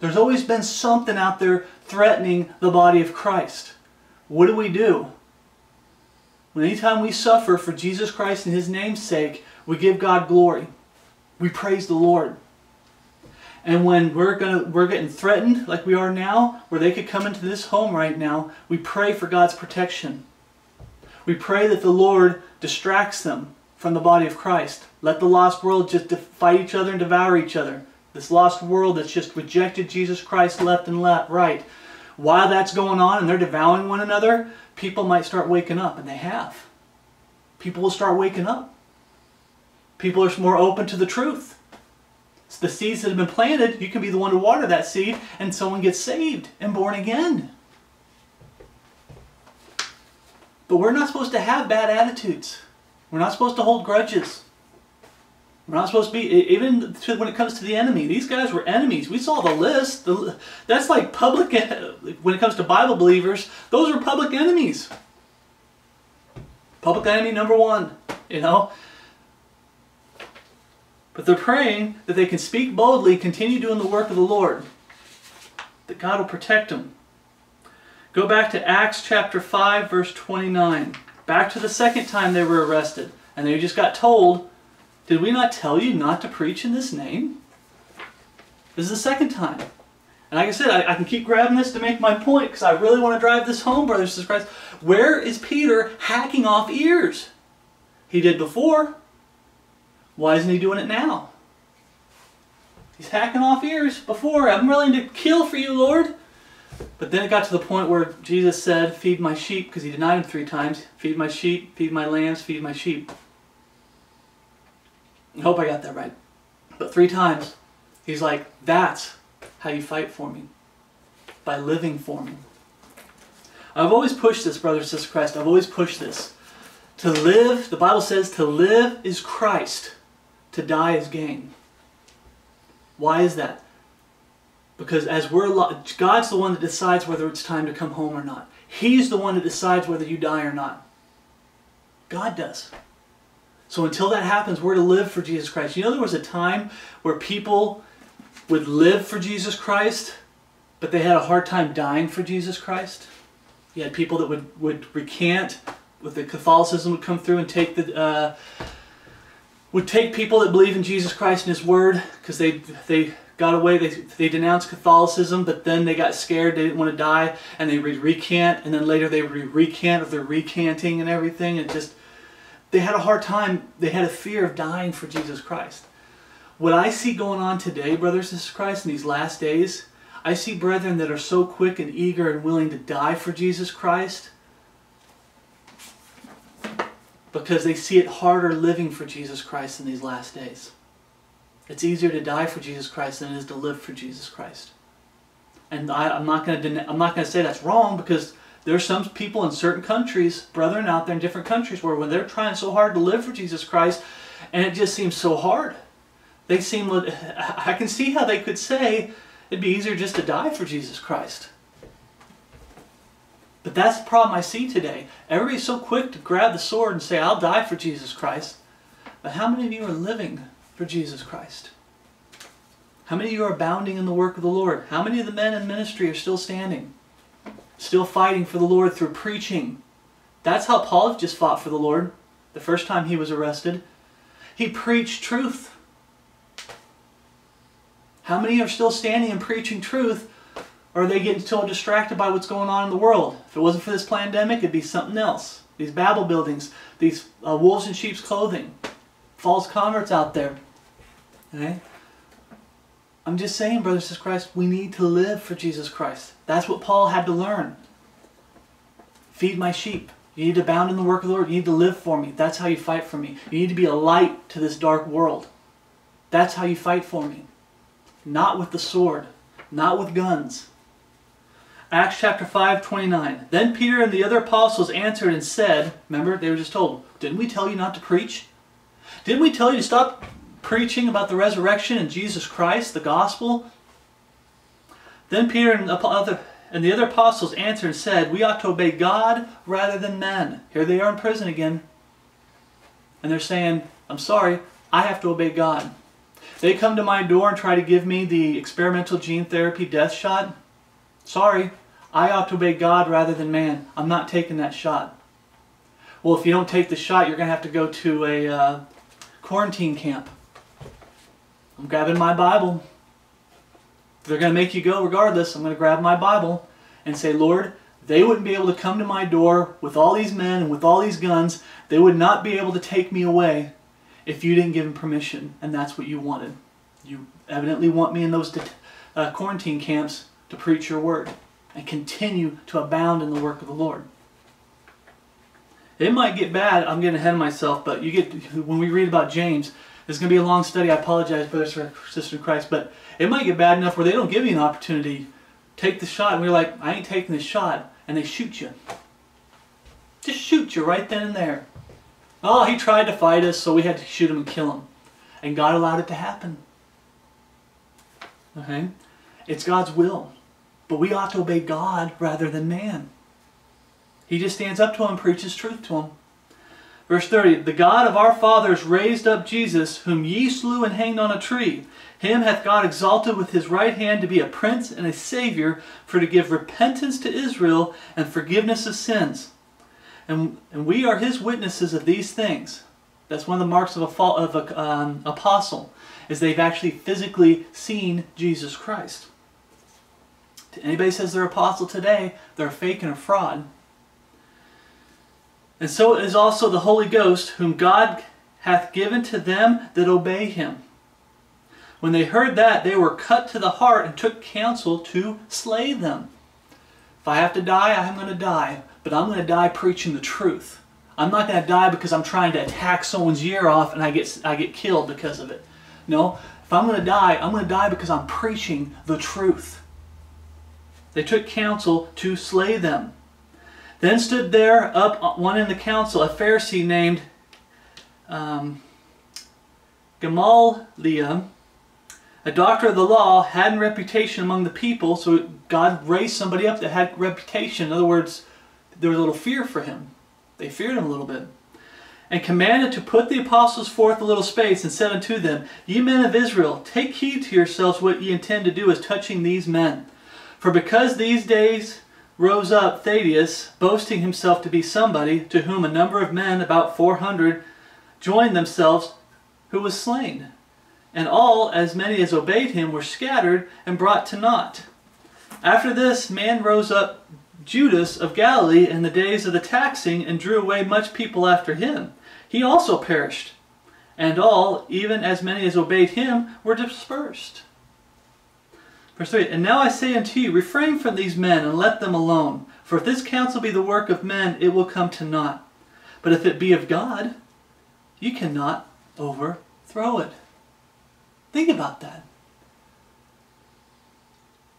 There's always been something out there threatening the body of Christ. What do we do? When anytime we suffer for Jesus Christ and His name's sake, we give God glory. We praise the Lord. And when we're gonna we're getting threatened like we are now, where they could come into this home right now, we pray for God's protection. We pray that the Lord distracts them from the body of Christ. Let the lost world just fight each other and devour each other. This lost world that's just rejected Jesus Christ left and left, right. While that's going on and they're devouring one another, people might start waking up, and they have. People will start waking up. People are more open to the truth. It's the seeds that have been planted, you can be the one to water that seed, and someone gets saved and born again. But we're not supposed to have bad attitudes. We're not supposed to hold grudges. We're not supposed to be, even to, when it comes to the enemy. These guys were enemies. We saw the list. The, that's like public, when it comes to Bible believers, those are public enemies. Public enemy number one, you know. But they're praying that they can speak boldly, continue doing the work of the Lord, that God will protect them. Go back to Acts chapter 5, verse 29. Back to the second time they were arrested, and they just got told, Did we not tell you not to preach in this name? This is the second time. And like I said, I, I, can keep grabbing this to make my point because I really want to drive this home, brothers and sisters. Where is Peter hacking off ears? He did before. Why isn't he doing it now? He's hacking off ears before. I'm willing to kill for you, Lord. But then it got to the point where Jesus said, Feed my sheep, because he denied him three times. Feed my sheep, feed my lambs, feed my sheep. I hope I got that right. But three times, he's like, That's how you fight for me by living for me. I've always pushed this, brothers and sisters Christ. I've always pushed this. To live, the Bible says, to live is Christ, to die is gain. Why is that? Because as we're God's the one that decides whether it's time to come home or not. He's the one that decides whether you die or not. God does. So until that happens, we're to live for Jesus Christ. You know, there was a time where people would live for Jesus Christ, but they had a hard time dying for Jesus Christ. You had people that would, would recant, with the Catholicism would come through and take the uh, would take people that believe in Jesus Christ and His Word because they they got away. They they denounced Catholicism, but then they got scared. They didn't want to die, and they would recant, and then later they would recant of their recanting and everything. And just they had a hard time. They had a fear of dying for Jesus Christ. What I see going on today, brothers and sisters Christ, in these last days, I see brethren that are so quick and eager and willing to die for Jesus Christ because they see it harder living for Jesus Christ in these last days. It's easier to die for Jesus Christ than it is to live for Jesus Christ. And I, am not going to I'm not going to say that's wrong because there are some people in certain countries, brethren out there in different countries, where when they're trying so hard to live for Jesus Christ, and it just seems so hard. They seem, I can see how they could say it'd be easier just to die for Jesus Christ. But that's the problem I see today. Everybody's so quick to grab the sword and say, I'll die for Jesus Christ. But how many of you are living for Jesus Christ? How many of you are abounding in the work of the Lord? How many of the men in ministry are still standing? Still fighting for the Lord through preaching? That's how Paul just fought for the Lord the first time he was arrested. He preached truth. How many are still standing and preaching truth? Or are they getting so distracted by what's going on in the world? If it wasn't for this pandemic, it'd be something else. These Babel buildings, these uh, wolves in sheep's clothing, false converts out there. Okay? I'm just saying, brothers and sisters Christ, we need to live for Jesus Christ. That's what Paul had to learn. Feed my sheep. You need to abound in the work of the Lord. You need to live for me. That's how you fight for me. You need to be a light to this dark world. That's how you fight for me. Not with the sword, not with guns. Acts chapter 5, 29. Then Peter and the other apostles answered and said, remember, they were just told, didn't we tell you not to preach? Didn't we tell you to stop preaching about the resurrection and Jesus Christ, the gospel? Then Peter and the other, and the other apostles answered and said, We ought to obey God rather than men. Here they are in prison again. And they're saying, I'm sorry, I have to obey God. They come to my door and try to give me the experimental gene therapy death shot. Sorry, I ought to obey God rather than man. I'm not taking that shot. Well, if you don't take the shot, you're going to have to go to a uh, quarantine camp. I'm grabbing my Bible. they're going to make you go regardless. I'm going to grab my Bible and say, Lord, they wouldn't be able to come to my door with all these men and with all these guns. They would not be able to take me away if you didn't give them permission, and that's what you wanted. You evidently want me in those uh, quarantine camps to preach your word and continue to abound in the work of the Lord. It might get bad. I'm getting ahead of myself, but you get when we read about James. It's going to be a long study. I apologize, brothers and sisters in Christ, but it might get bad enough where they don't give you an opportunity. Take the shot, and we're like, I ain't taking this shot, and they shoot you. Just shoot you right then and there. Oh, he tried to fight us, so we had to shoot him and kill him. And God allowed it to happen. Okay? It's God's will. But we ought to obey God rather than man. He just stands up to him preaches truth to him. Verse 30, The God of our fathers raised up Jesus, whom ye slew and hanged on a tree. Him hath God exalted with his right hand to be a prince and a savior, for to give repentance to Israel and forgiveness of sins. And, and we are his witnesses of these things. That's one of the marks of a, of a um, apostle, is they've actually physically seen Jesus Christ. To anybody says they're apostle today, they're a fake and a fraud. And so is also the Holy Ghost, whom God hath given to them that obey him. When they heard that, they were cut to the heart and took counsel to slay them. If I have to die, I'm going to die. But I'm going to die preaching the truth. I'm not going to die because I'm trying to attack someone's year off and I get, I get killed because of it. No, if I'm going to die, I'm going to die because I'm preaching the truth. They took counsel to slay them. Then stood there up one in the council, a Pharisee named um, Gamaliel, a doctor of the law, had a reputation among the people, so God raised somebody up that had reputation. In other words, there was a little fear for him. They feared him a little bit. And commanded to put the apostles forth a little space, and said unto them, Ye men of Israel, take heed to yourselves what ye intend to do as touching these men. For because these days rose up Theudas, boasting himself to be somebody, to whom a number of men, about four hundred, joined themselves, who was slain. And all, as many as obeyed him, were scattered and brought to naught. After this, man rose up Judas of Galilee in the days of the taxing, and drew away much people after him. He also perished. And all, even as many as obeyed him, were dispersed. Verse 3 And now I say unto you, refrain from these men, and let them alone. For if this counsel be the work of men, it will come to naught. But if it be of God, you cannot overthrow it. Think about that.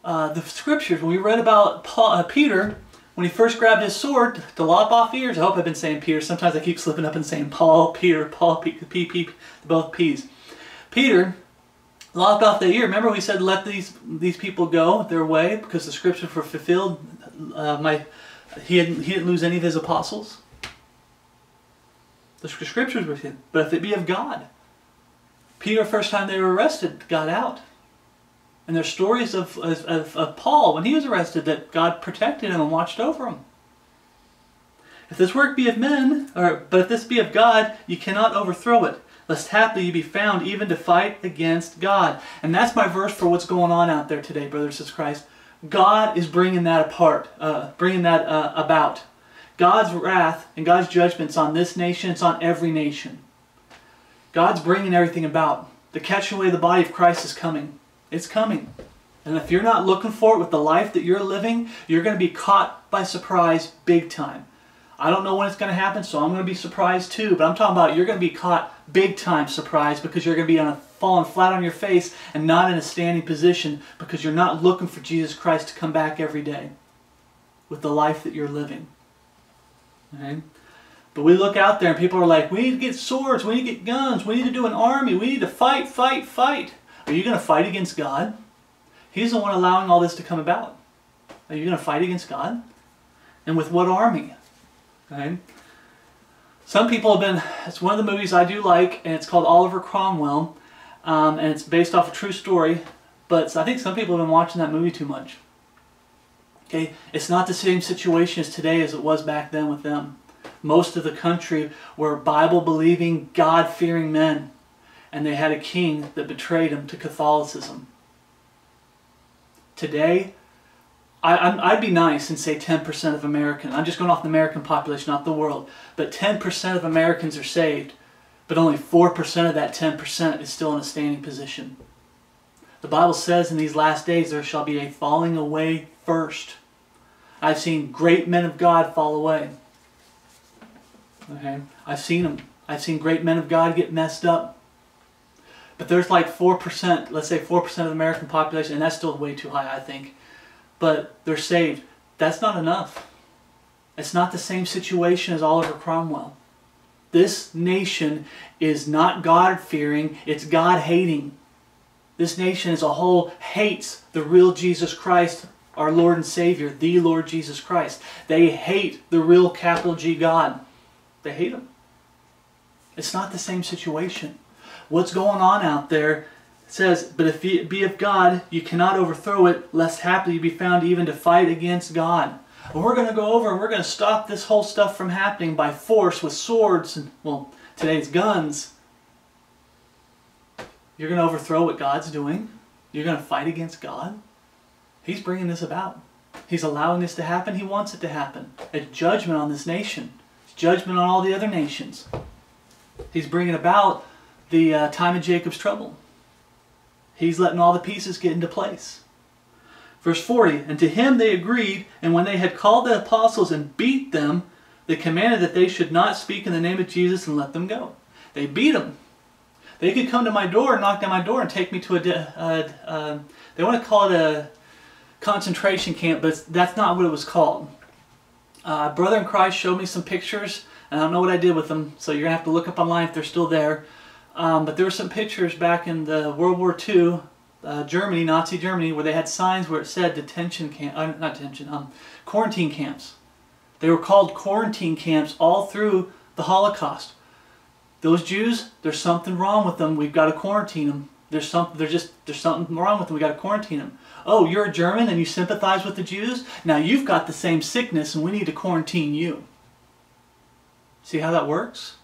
Uh, the scriptures, when we read about Paul, uh, Peter, when he first grabbed his sword to lop off ears, I hope I've been saying Peter. Sometimes I keep slipping up and saying Paul, Peter, Paul, P, P, P, both P's. Peter lopped off the ear. Remember we said let these these people go their way because the scriptures were fulfilled. Uh, my he hadn't he didn't lose any of his apostles. The scriptures were him. But if it be of God, Peter, first time they were arrested, got out. And there's stories of, of, of Paul when he was arrested that God protected him and watched over him. If this work be of men, or but if this be of God, you cannot overthrow it lest haply you be found even to fight against God. And that's my verse for what's going on out there today, brothers and Christ. God is bringing that apart, uh, bringing that uh, about. God's wrath and God's judgments on this nation, it's on every nation. God's bringing everything about. The catching away of the body of Christ is coming. It's coming. And if you're not looking for it with the life that you're living, you're going to be caught by surprise big time. I don't know when it's going to happen, so I'm going to be surprised too. But I'm talking about you're going to be caught big time surprised because you're going to be on a, falling flat on your face and not in a standing position because you're not looking for Jesus Christ to come back every day with the life that you're living. Okay? But we look out there and people are like, we need to get swords, we need to get guns, we need to do an army, we need to fight, fight, fight. Are you going to fight against God? He's the one allowing all this to come about. Are you going to fight against God? And with what army? Okay? Some people have been, it's one of the movies I do like, and it's called Oliver Cromwell, um, and it's based off a true story, but I think some people have been watching that movie too much. Okay, it's not the same situation as today as it was back then with them. Most of the country were Bible-believing, God-fearing men, and they had a king that betrayed them to Catholicism. today, I, would be nice and say 10% of Americans. I'm just going off the American population, not the world. But 10% of Americans are saved, but only 4% of that 10% is still in a standing position. The Bible says in these last days there shall be a falling away first. I've seen great men of God fall away. Okay? I've seen them. I've seen great men of God get messed up. But there's like 4%, let's say 4% of the American population, and that's still way too high, I think. But they're saved. That's not enough. It's not the same situation as Oliver Cromwell. This nation is not God fearing, it's God hating. This nation as a whole hates the real Jesus Christ, our Lord and Savior, the Lord Jesus Christ. They hate the real capital G God. They hate him. It's not the same situation. What's going on out there says, But if it be of God, you cannot overthrow it, lest haply you be found even to fight against God. Well, we're going to go over and we're going to stop this whole stuff from happening by force with swords and, well, today's guns. You're going to overthrow what God's doing. You're going to fight against God. He's bringing this about. He's allowing this to happen. He wants it to happen. A judgment on this nation. Judgment on all the other nations. He's bringing about the uh, time of Jacob's trouble. He's letting all the pieces get into place. Verse 40, And to him they agreed, and when they had called the apostles and beat them, they commanded that they should not speak in the name of Jesus and let them go. They beat them. They could come to my door and knock down my door and take me to a, uh, uh, they want to call it a concentration camp, but that's not what it was called. Uh, Brother in Christ showed me some pictures, and I don't know what I did with them, so you're going to have to look up online if they're still there. Um, but there were some pictures back in the World War II, uh, Germany, Nazi Germany, where they had signs where it said detention camp, uh, not detention, um, quarantine camps. They were called quarantine camps all through the Holocaust. Those Jews, there's something wrong with them. We've got to quarantine them. There's something. There's just there's something wrong with them. We got to quarantine them. Oh, you're a German and you sympathize with the Jews. Now you've got the same sickness and we need to quarantine you. See how that works?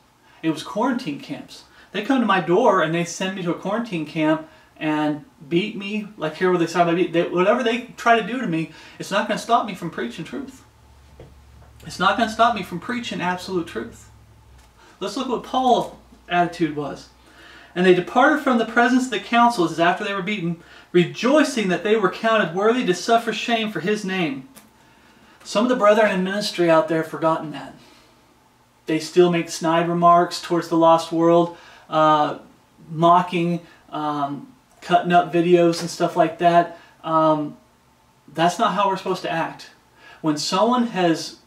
It was quarantine camps. They come to my door and they send me to a quarantine camp and beat me, like here where they saw my beat. They, whatever they try to do to me, it's not going to stop me from preaching truth. It's not going to stop me from preaching absolute truth. Let's look what Paul's attitude was. And they departed from the presence of the council, as after they were beaten, rejoicing that they were counted worthy to suffer shame for his name. Some of the brethren in ministry out there have forgotten that. They still make snide remarks towards the lost world, uh, mocking, um, cutting up videos and stuff like that. Um, that's not how we're supposed to act. When someone has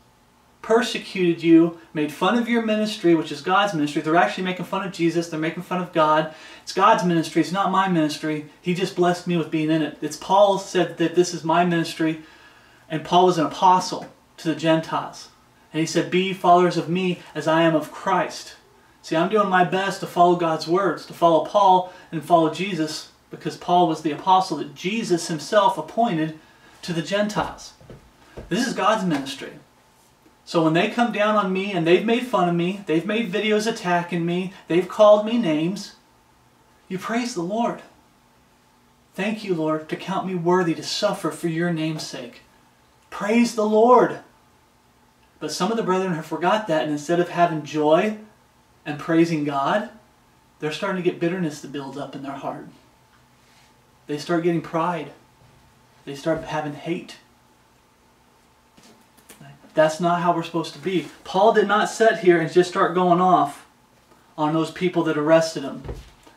persecuted you, made fun of your ministry, which is God's ministry. They're actually making fun of Jesus. They're making fun of God. It's God's ministry. It's not my ministry. He just blessed me with being in it. It's Paul said that this is my ministry, and Paul was an apostle to the Gentiles. And he said, Be followers of me as I am of Christ. See, I'm doing my best to follow God's words, to follow Paul and follow Jesus, because Paul was the apostle that Jesus himself appointed to the Gentiles. This is God's ministry. So when they come down on me and they've made fun of me, they've made videos attacking me, they've called me names, you praise the Lord. Thank you, Lord, to count me worthy to suffer for your name's sake. Praise the Lord. But some of the brethren have forgot that, and instead of having joy and praising God, they're starting to get bitterness to build up in their heart. They start getting pride. They start having hate. That's not how we're supposed to be. Paul did not sit here and just start going off on those people that arrested him,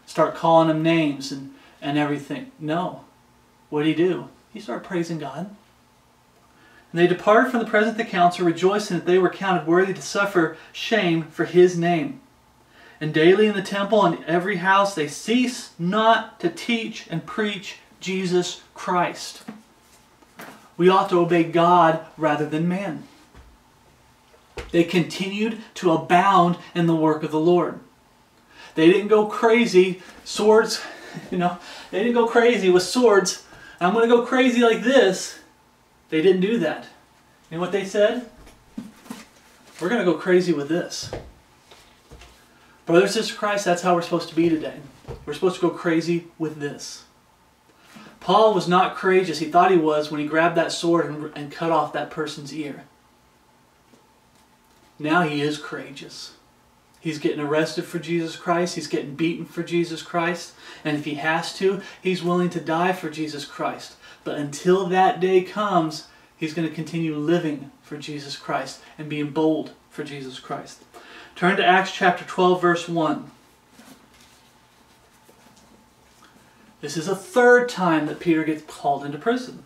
start calling them names and, and everything. No. What did he do? He started praising God. And they departed from the presence of the council, rejoicing that they were counted worthy to suffer shame for his name. And daily in the temple and every house they cease not to teach and preach Jesus Christ. We ought to obey God rather than man. They continued to abound in the work of the Lord. They didn't go crazy, swords, you know, they didn't go crazy with swords. I'm going to go crazy like this. They didn't do that. You know what they said? We're going to go crazy with this. Brothers and sisters Christ, that's how we're supposed to be today. We're supposed to go crazy with this. Paul was not courageous. He thought he was when he grabbed that sword and, and cut off that person's ear. Now he is courageous. He's getting arrested for Jesus Christ. He's getting beaten for Jesus Christ. And if he has to, he's willing to die for Jesus Christ. But until that day comes, he's going to continue living for Jesus Christ and being bold for Jesus Christ. Turn to Acts chapter 12, verse 1. This is a third time that Peter gets called into prison.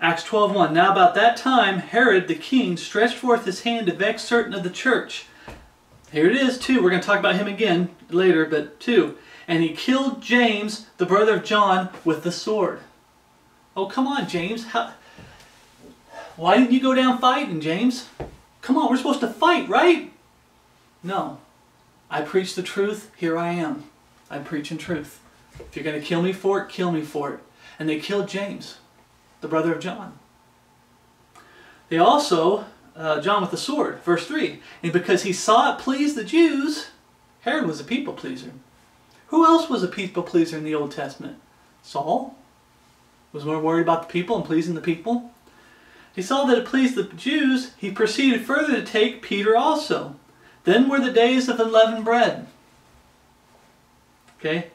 Acts 12:1 Now about that time Herod the king stretched forth his hand to vex certain of the church. Here it is, too. We're going to talk about him again later, but two. And he killed James, the brother of John, with the sword. Oh, come on, James. How, why didn't you go down fighting, James? Come on, we're supposed to fight, right? No. I preach the truth. Here I am. I'm preaching truth. If you're going to kill me for it, kill me for it. And they killed James, the brother of John. They also, uh, John with the sword, verse 3, and because he saw it please the Jews, Herod was a people pleaser. Who else was a people pleaser in the Old Testament? Saul was more worried about the people and pleasing the people. He saw that it pleased the Jews, he proceeded further to take Peter also. Then were the days of unleavened bread. Okay?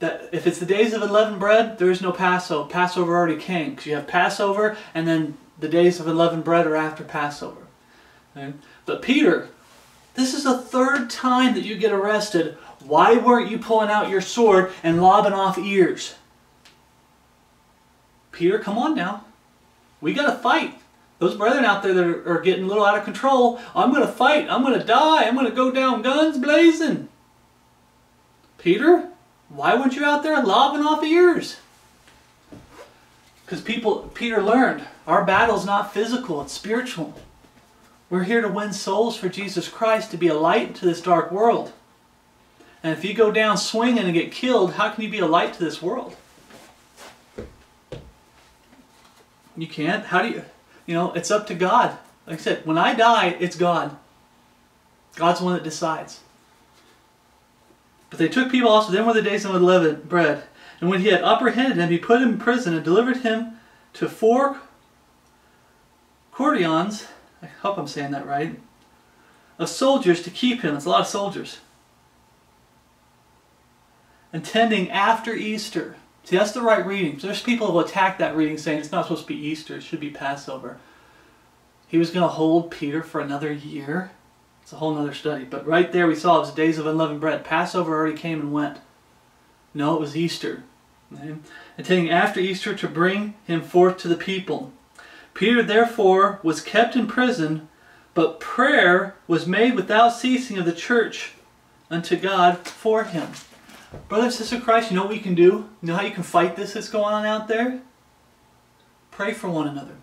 That if it's the days of unleavened bread, there is no Passover. Passover already came. Because you have Passover, and then the days of unleavened bread are after Passover. Okay? But Peter, this is the third time that you get arrested. Why weren't you pulling out your sword and lobbing off ears? Peter, come on now. We got to fight. Those brethren out there that are, are getting a little out of control, I'm going to fight. I'm going to die. I'm going to go down guns blazing. Peter, why weren't you out there lobbing off ears? Because people, Peter learned our battle's not physical, it's spiritual. We're here to win souls for Jesus Christ, to be a light to this dark world. And if you go down swinging and get killed, how can you be a light to this world? You can't. How do you? You know, it's up to God. Like I said, when I die, it's God. God's the one that decides. But they took people also. Then were the days of unleavened bread. And when he had apprehended him, he put him in prison and delivered him to four quaternions. I hope I'm saying that right. Of soldiers to keep him. It's a lot of soldiers. Intending after Easter. See, that's the right reading. So there's people who attack that reading saying it's not supposed to be Easter, it should be Passover. He was going to hold Peter for another year. It's a whole other study. But right there we saw it was days of unleavened bread. Passover already came and went. No, it was Easter. Okay? Intending after Easter to bring him forth to the people. Peter therefore was kept in prison, but prayer was made without ceasing of the church unto God for him. Brother and sister of Christ, you know what we can do? You know how you can fight this that's going on out there? Pray for one another.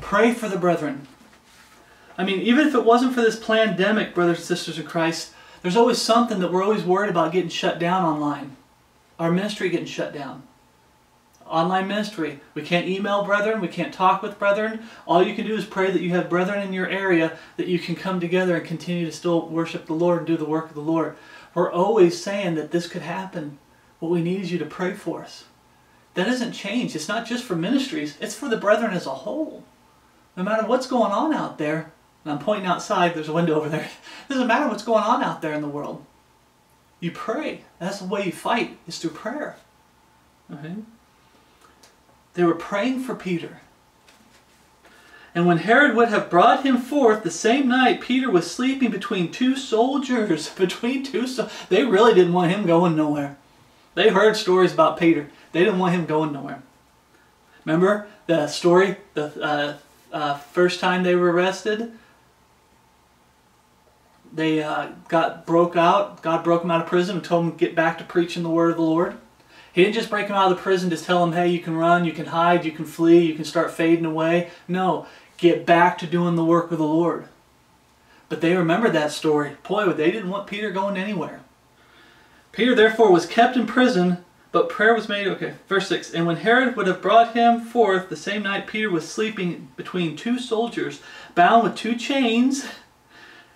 Pray for the brethren. I mean, even if it wasn't for this pandemic, brothers and sisters in Christ, there's always something that we're always worried about getting shut down online. Our ministry getting shut down. Online ministry. We can't email brethren. We can't talk with brethren. All you can do is pray that you have brethren in your area that you can come together and continue to still worship the Lord and do the work of the Lord. We're always saying that this could happen. What we need is you to pray for us. That doesn't change. It's not just for ministries, it's for the brethren as a whole. No matter what's going on out there, and I'm pointing outside, there's a window over there. It doesn't matter what's going on out there in the world. You pray. That's the way you fight, is through prayer. Okay? They were praying for Peter. And when Herod would have brought him forth the same night, Peter was sleeping between two soldiers. Between two They really didn't want him going nowhere. They heard stories about Peter. They didn't want him going nowhere. Remember the story, the uh, uh, first time they were arrested? They uh, got broke out. God broke them out of prison and told them to get back to preaching the word of the Lord. He didn't just break them out of the prison to tell them, hey, you can run, you can hide, you can flee, you can start fading away. No, get back to doing the work of the Lord. But they remembered that story. Boy, they didn't want Peter going anywhere. Peter therefore was kept in prison, but prayer was made. Okay, verse 6. And when Herod would have brought him forth the same night, Peter was sleeping between two soldiers, bound with two chains,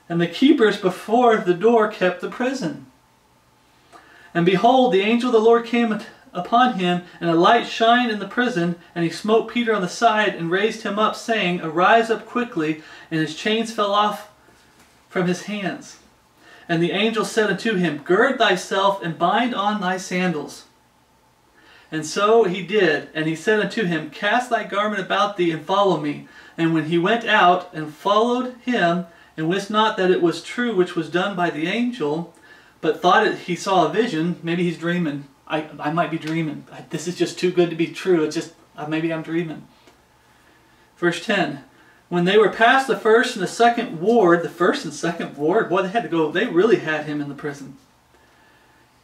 and the keepers before the door kept the prison. And behold, the angel of the Lord came upon him, and a light shined in the prison, and he smote Peter on the side and raised him up, saying, Arise up quickly. And his chains fell off from his hands. And the angel said unto him, Gird thyself and bind on thy sandals. And so he did, and he said unto him, Cast thy garment about thee and follow me. And when he went out and followed him, and wist not that it was true which was done by the angel, but thought it, he saw a vision, maybe he's dreaming. I, I might be dreaming. This is just too good to be true. It's just, uh, maybe I'm dreaming. Verse 10. When they were past the first and the second ward, the first and second ward, boy, they had to go, they really had him in the prison.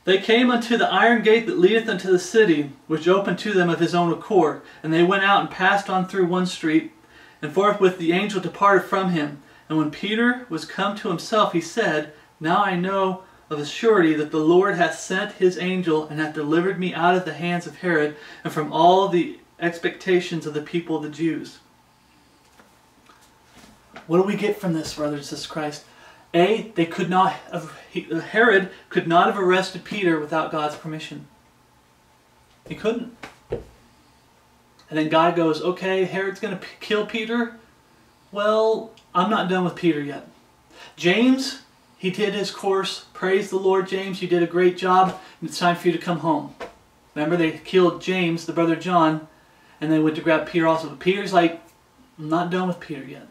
They came unto the iron gate that leadeth unto the city, which opened to them of his own accord. And they went out and passed on through one street, and forthwith the angel departed from him. And when Peter was come to himself, he said, Now I know of a surety that the Lord hath sent his angel, and hath delivered me out of the hands of Herod, and from all the expectations of the people of the Jews. What do we get from this, brothers and sisters Christ? A, they could not have, Herod could not have arrested Peter without God's permission. He couldn't. And then God goes, okay, Herod's going to kill Peter. Well, I'm not done with Peter yet. James, he did his course. Praise the Lord, James. You did a great job. And It's time for you to come home. Remember, they killed James, the brother John, and they went to grab Peter also. But Peter's like, I'm not done with Peter yet.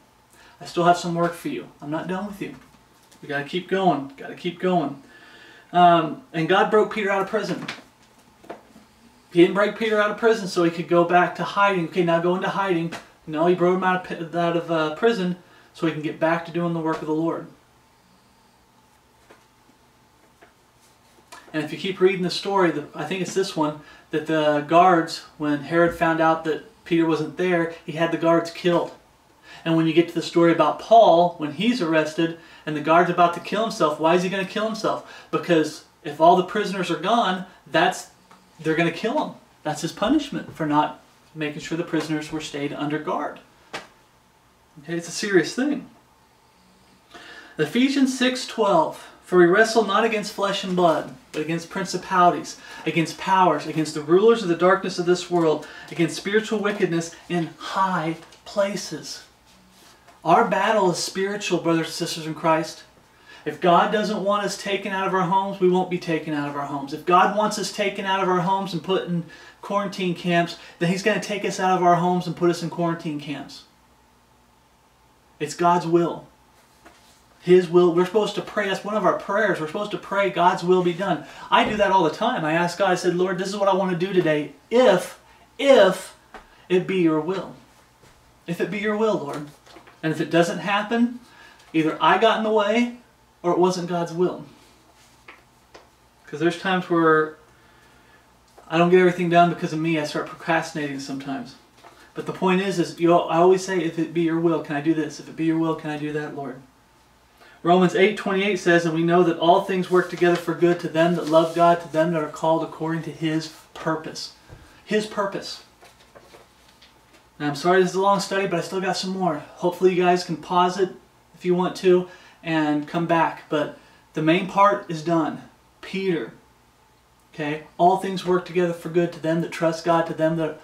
I still have some work for you. I'm not done with you. We got to keep going. Got to keep going. Um, and God broke Peter out of prison. He didn't break Peter out of prison so he could go back to hiding. Okay, now go into hiding. No, he broke him out of, out of uh, prison so he can get back to doing the work of the Lord. And if you keep reading the story, the, I think it's this one, that the guards, when Herod found out that Peter wasn't there, he had the guards killed. And when you get to the story about Paul, when he's arrested and the guard's about to kill himself, why is he going to kill himself? Because if all the prisoners are gone, that's they're going to kill him. That's his punishment for not making sure the prisoners were stayed under guard. Okay, it's a serious thing. Ephesians 6:12 For we wrestle not against flesh and blood, but against principalities, against powers, against the rulers of the darkness of this world, against spiritual wickedness in high places. Our battle is spiritual, brothers and sisters in Christ. If God doesn't want us taken out of our homes, we won't be taken out of our homes. If God wants us taken out of our homes and put in quarantine camps, then He's going to take us out of our homes and put us in quarantine camps. It's God's will. His will. We're supposed to pray. That's one of our prayers. We're supposed to pray God's will be done. I do that all the time. I ask God, I said, Lord, this is what I want to do today. If, if it be your will. If it be your will, Lord. And if it doesn't happen, either I got in the way or it wasn't God's will. Because there's times where I don't get everything done because of me. I start procrastinating sometimes. But the point is, is you know, I always say, if it be your will, can I do this? If it be your will, can I do that, Lord? Romans 8:28 says, And we know that all things work together for good to them that love God, to them that are called according to His purpose. His purpose. And I'm sorry this is a long study, but I still got some more. Hopefully you guys can pause it if you want to and come back. But the main part is done. Peter. Okay? All things work together for good to them that trust God, to them that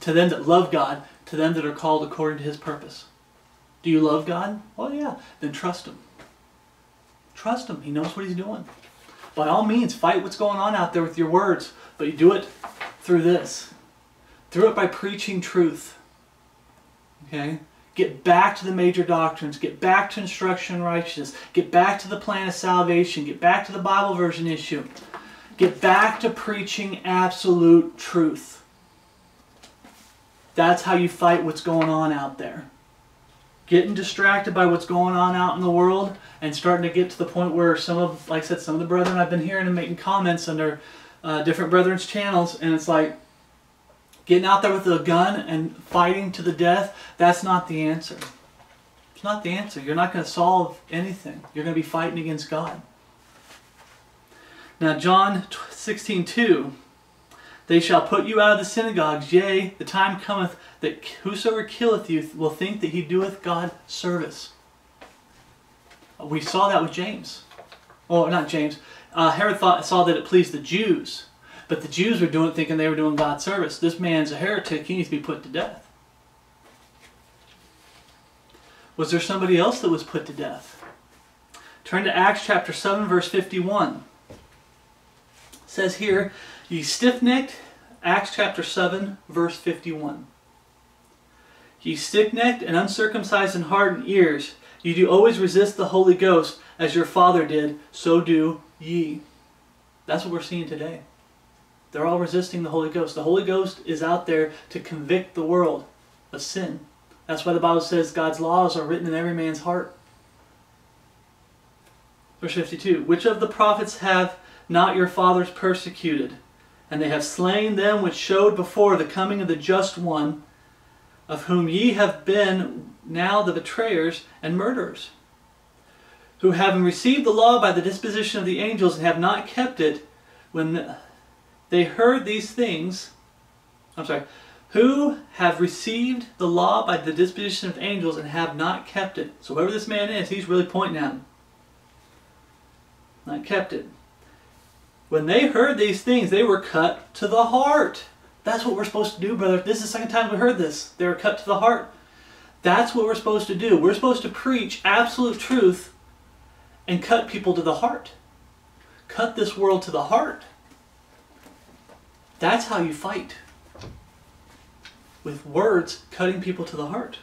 to them that love God, to them that are called according to his purpose. Do you love God? Well, yeah. Then trust him. Trust him. He knows what he's doing. By all means, fight what's going on out there with your words, but you do it through this. Through it by preaching truth. Okay? Get back to the major doctrines. Get back to instruction in righteousness. Get back to the plan of salvation. Get back to the Bible version issue. Get back to preaching absolute truth. That's how you fight what's going on out there. Getting distracted by what's going on out in the world and starting to get to the point where some of, like I said, some of the brethren I've been hearing and making comments under uh, different brethren's channels, and it's like, Getting out there with a gun and fighting to the death, that's not the answer. It's not the answer. You're not going to solve anything. You're going to be fighting against God. Now, John 16, 2, They shall put you out of the synagogues, yea, the time cometh that whosoever killeth you will think that he doeth God service. We saw that with James. Oh, not James. uh, Herod thought, saw that it pleased the Jews, but the Jews were doing thinking they were doing God's service. This man's a heretic. He needs to be put to death. Was there somebody else that was put to death? Turn to Acts chapter 7, verse 51. Says here, Ye stiff necked, Acts chapter 7, verse 51. Ye stiff necked and uncircumcised in heart and ears, ye do always resist the Holy Ghost, as your father did, so do ye. That's what we're seeing today. They're all resisting the Holy Ghost. The Holy Ghost is out there to convict the world of sin. That's why the Bible says God's laws are written in every man's heart. Verse 52 Which of the prophets have not your fathers persecuted? And they have slain them which showed before the coming of the just one, of whom ye have been now the betrayers and murderers who having received the law by the disposition of the angels and have not kept it, when they heard these things, I'm sorry, who have received the law by the disposition of angels and have not kept it. So whoever this man is, he's really pointing at him. Not kept it. When they heard these things, they were cut to the heart. That's what we're supposed to do, brother. This is the second time we heard this. They were cut to the heart. That's what we're supposed to do. We're supposed to preach absolute truth and cut people to the heart. Cut this world to the heart. That's how you fight. With words, cutting people to the heart.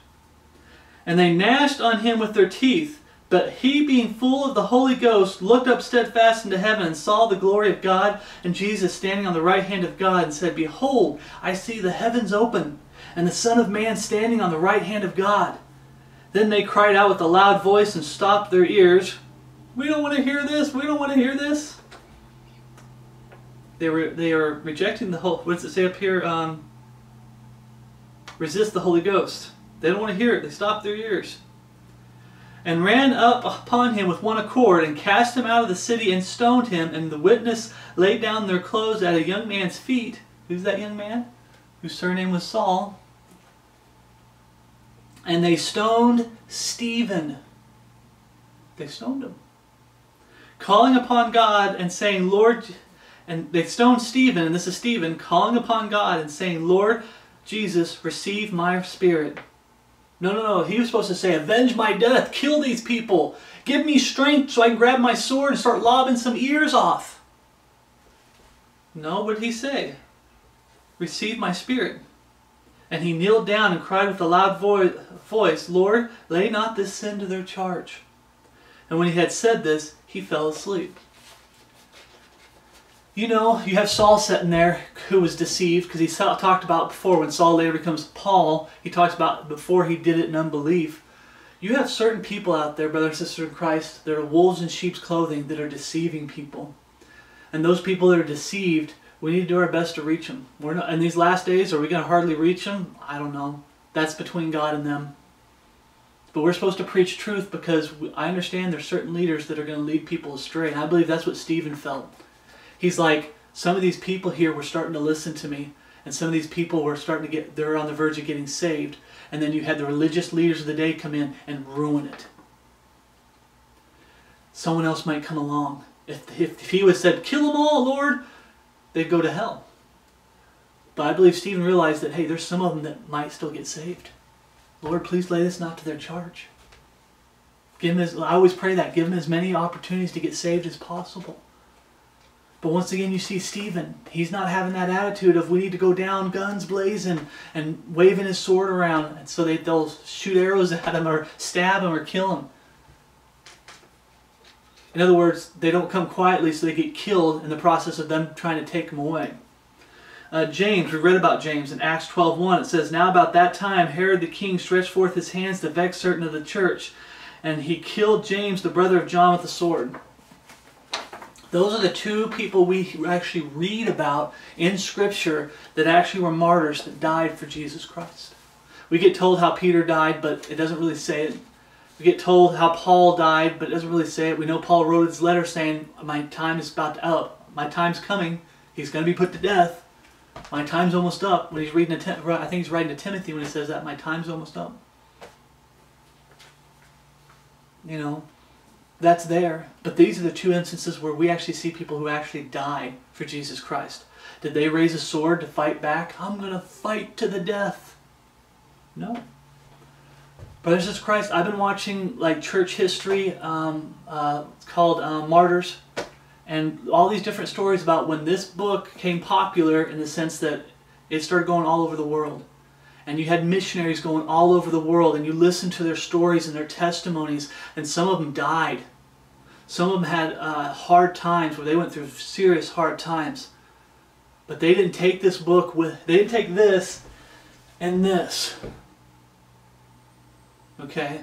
And they gnashed on him with their teeth. But he, being full of the Holy Ghost, looked up steadfast into heaven and saw the glory of God and Jesus standing on the right hand of God and said, Behold, I see the heavens open and the Son of Man standing on the right hand of God. Then they cried out with a loud voice and stopped their ears we don't want to hear this. We don't want to hear this. They were they are rejecting the whole. What does it say up here? Um, resist the Holy Ghost. They don't want to hear it. They stop their ears. And ran up upon him with one accord, and cast him out of the city, and stoned him. And the witness laid down their clothes at a young man's feet. Who's that young man? Whose surname was Saul. And they stoned Stephen. They stoned him calling upon God and saying, Lord, and they stoned Stephen, and this is Stephen, calling upon God and saying, Lord Jesus, receive my spirit. No, no, no. He was supposed to say, Avenge my death, kill these people, give me strength so I can grab my sword and start lobbing some ears off. No, what did he say? Receive my spirit. And he kneeled down and cried with a loud voice, Lord, lay not this sin to their charge. And when he had said this, he fell asleep. You know, you have Saul sitting there who was deceived because he talked about before when Saul later becomes Paul, he talks about before he did it in unbelief. You have certain people out there, brother and sister in Christ, that are wolves in sheep's clothing that are deceiving people. And those people that are deceived, we need to do our best to reach them. We're not, in these last days, are we going to hardly reach them? I don't know. That's between God and them. But we're supposed to preach truth because I understand there's certain leaders that are going to lead people astray. And I believe that's what Stephen felt. He's like, some of these people here were starting to listen to me. And some of these people were starting to get, they're on the verge of getting saved. And then you had the religious leaders of the day come in and ruin it. Someone else might come along. If, if, if he was said, kill them all, Lord, they'd go to hell. But I believe Stephen realized that, hey, there's some of them that might still get saved. Lord, please lay this not to their charge. Give them as, I always pray that. Give them as many opportunities to get saved as possible. But once again, you see Stephen. He's not having that attitude of we need to go down, guns blazing, and waving his sword around, and so they, they'll shoot arrows at him or stab him or kill him. In other words, they don't come quietly so they get killed in the process of them trying to take him away. Uh, James, we read about James in Acts 12.1. It says, Now about that time Herod the king stretched forth his hands to vex certain of the church, and he killed James, the brother of John, with a sword. Those are the two people we actually read about in Scripture that actually were martyrs that died for Jesus Christ. We get told how Peter died, but it doesn't really say it. We get told how Paul died, but it doesn't really say it. We know Paul wrote his letter saying, My time is about to up. My time's coming. He's going to be put to death. My time's almost up. When he's reading, to, I think he's writing to Timothy when he says that, my time's almost up. You know, That's there. But these are the two instances where we actually see people who actually die for Jesus Christ. Did they raise a sword to fight back? I'm going to fight to the death. No. Brothers of Christ, I've been watching like church history. Um, uh, called uh, Martyrs, and all these different stories about when this book came popular in the sense that it started going all over the world, and you had missionaries going all over the world, and you listened to their stories and their testimonies, and some of them died. Some of them had uh, hard times where they went through serious hard times, but they didn't take this book with. They didn't take this and this Okay?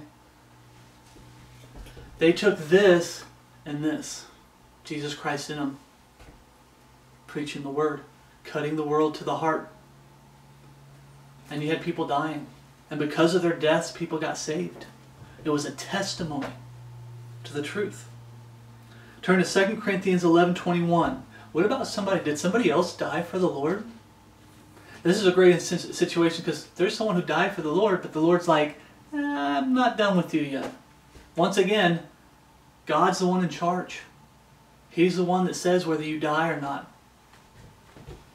They took this and this. Jesus Christ in them. Preaching the word. Cutting the world to the heart. And you had people dying. And because of their deaths, people got saved. It was a testimony to the truth. Turn to 2 Corinthians 11 21. What about somebody? Did somebody else die for the Lord? This is a great situation because there's someone who died for the Lord, but the Lord's like, eh, I'm not done with you yet. Once again, God's the one in charge. He's the one that says whether you die or not.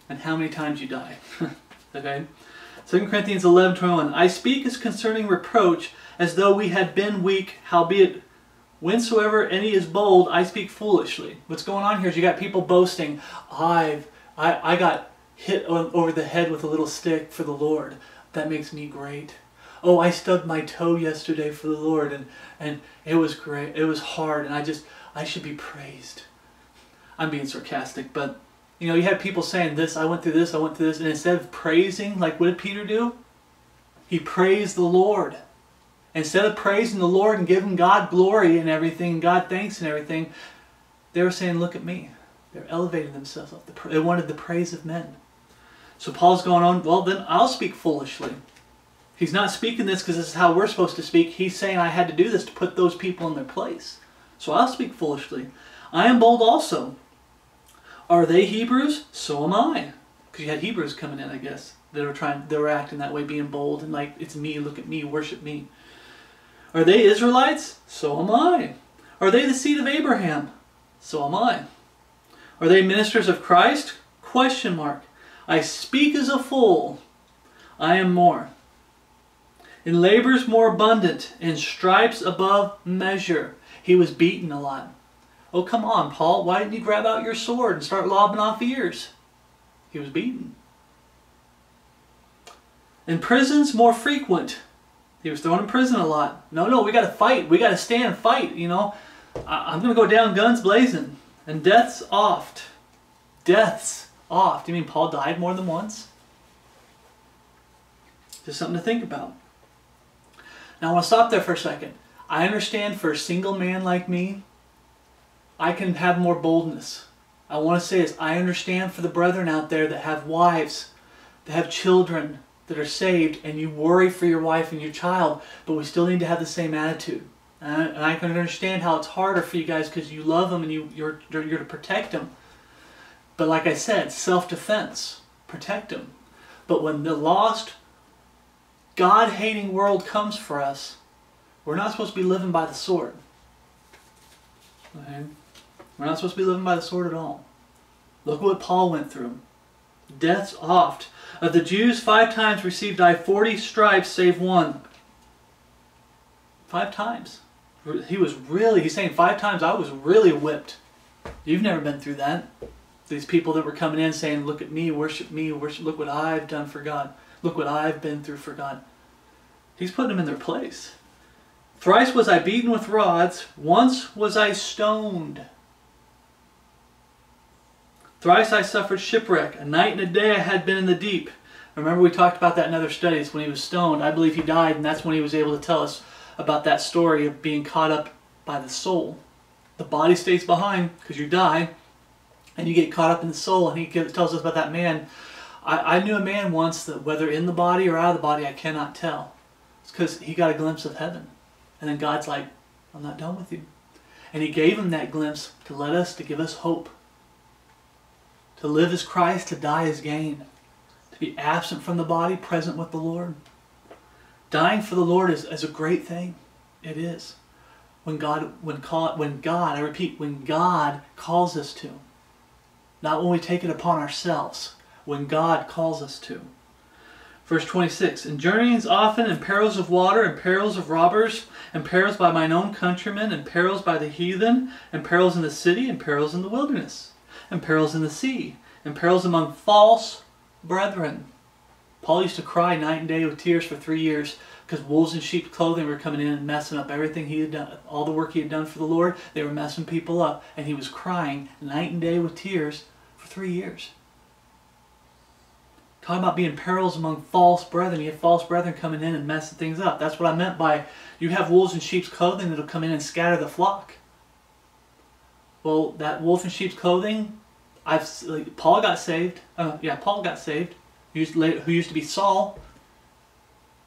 And how many times you die. okay? 2 Corinthians 11, 21. I speak as concerning reproach, as though we had been weak, howbeit whensoever any is bold, I speak foolishly. What's going on here is you got people boasting, I've, I, I got hit over the head with a little stick for the Lord. That makes me great oh, I stubbed my toe yesterday for the Lord and, and it was great. It was hard and I just, I should be praised. I'm being sarcastic, but you know, you had people saying this, I went through this, I went through this, and instead of praising, like what did Peter do? He praised the Lord. Instead of praising the Lord and giving God glory and everything, God thanks and everything, they were saying, look at me. They're elevating themselves up. They wanted the praise of men. So Paul's going on, well, then I'll speak foolishly. He's not speaking this because this is how we're supposed to speak. He's saying I had to do this to put those people in their place. So I'll speak foolishly. I am bold also. Are they Hebrews? So am I. Because you had Hebrews coming in, I guess. They were trying they were acting that way, being bold and like, it's me, look at me, worship me. Are they Israelites? So am I. Are they the seed of Abraham? So am I. Are they ministers of Christ? Question mark. I speak as a fool. I am more in labors more abundant, in stripes above measure. He was beaten a lot. Oh, come on, Paul. Why didn't you grab out your sword and start lobbing off ears? He was beaten. In prisons more frequent. He was thrown in prison a lot. No, no, we got to fight. We got to stand and fight, you know. I- I'm going to go down guns blazing. And death's oft. Death's oft. You mean Paul died more than once? Just something to think about. Now I want to stop there for a second. I understand for a single man like me, I can have more boldness. I want to say this. I understand for the brethren out there that have wives, that have children that are saved, and you worry for your wife and your child, but we still need to have the same attitude. And I can understand how it's harder for you guys because you love them and you, you're, you're to protect them. But like I said, self-defense. Protect them. But when the lost God hating world comes for us, we're not supposed to be living by the sword. Okay? We're not supposed to be living by the sword at all. Look what Paul went through. Death's oft. Of the Jews, five times received I forty stripes, save one. Five times. He was really, he's saying five times I was really whipped. You've never been through that. These people that were coming in saying, look at me, worship me, worship, look what I've done for God. Look what I've been through for God. He's putting them in their place. Thrice was I beaten with rods, once was I stoned. Thrice I suffered shipwreck, a night and a day I had been in the deep. Remember we talked about that in other studies when he was stoned. I believe he died and that's when he was able to tell us about that story of being caught up by the soul. The body stays behind because you die and you get caught up in the soul and he tells us about that man I, I knew a man once that whether in the body or out of the body, I cannot tell. It's because he got a glimpse of heaven. And then God's like, I'm not done with you. And he gave him that glimpse to let us, to give us hope. To live as Christ, to die as gain. To be absent from the body, present with the Lord. Dying for the Lord is, is a great thing. It is. when God when call when God I repeat when God calls us to. Not when we take it upon ourselves. When God calls us to. Verse 26 In journeyings often, and perils of water, and perils of robbers, and perils by mine own countrymen, and perils by the heathen, and perils in the city, and perils in the wilderness, and perils in the sea, and perils among false brethren. Paul used to cry night and day with tears for three years because wolves in sheep's clothing were coming in and messing up everything he had done, all the work he had done for the Lord. They were messing people up, and he was crying night and day with tears for three years. Talking about being perils among false brethren. You have false brethren coming in and messing things up. That's what I meant by you have wolves in sheep's clothing that'll come in and scatter the flock. Well, that wolf in sheep's clothing, I've like, Paul got saved. Uh, yeah, Paul got saved. Who used, who used to be Saul.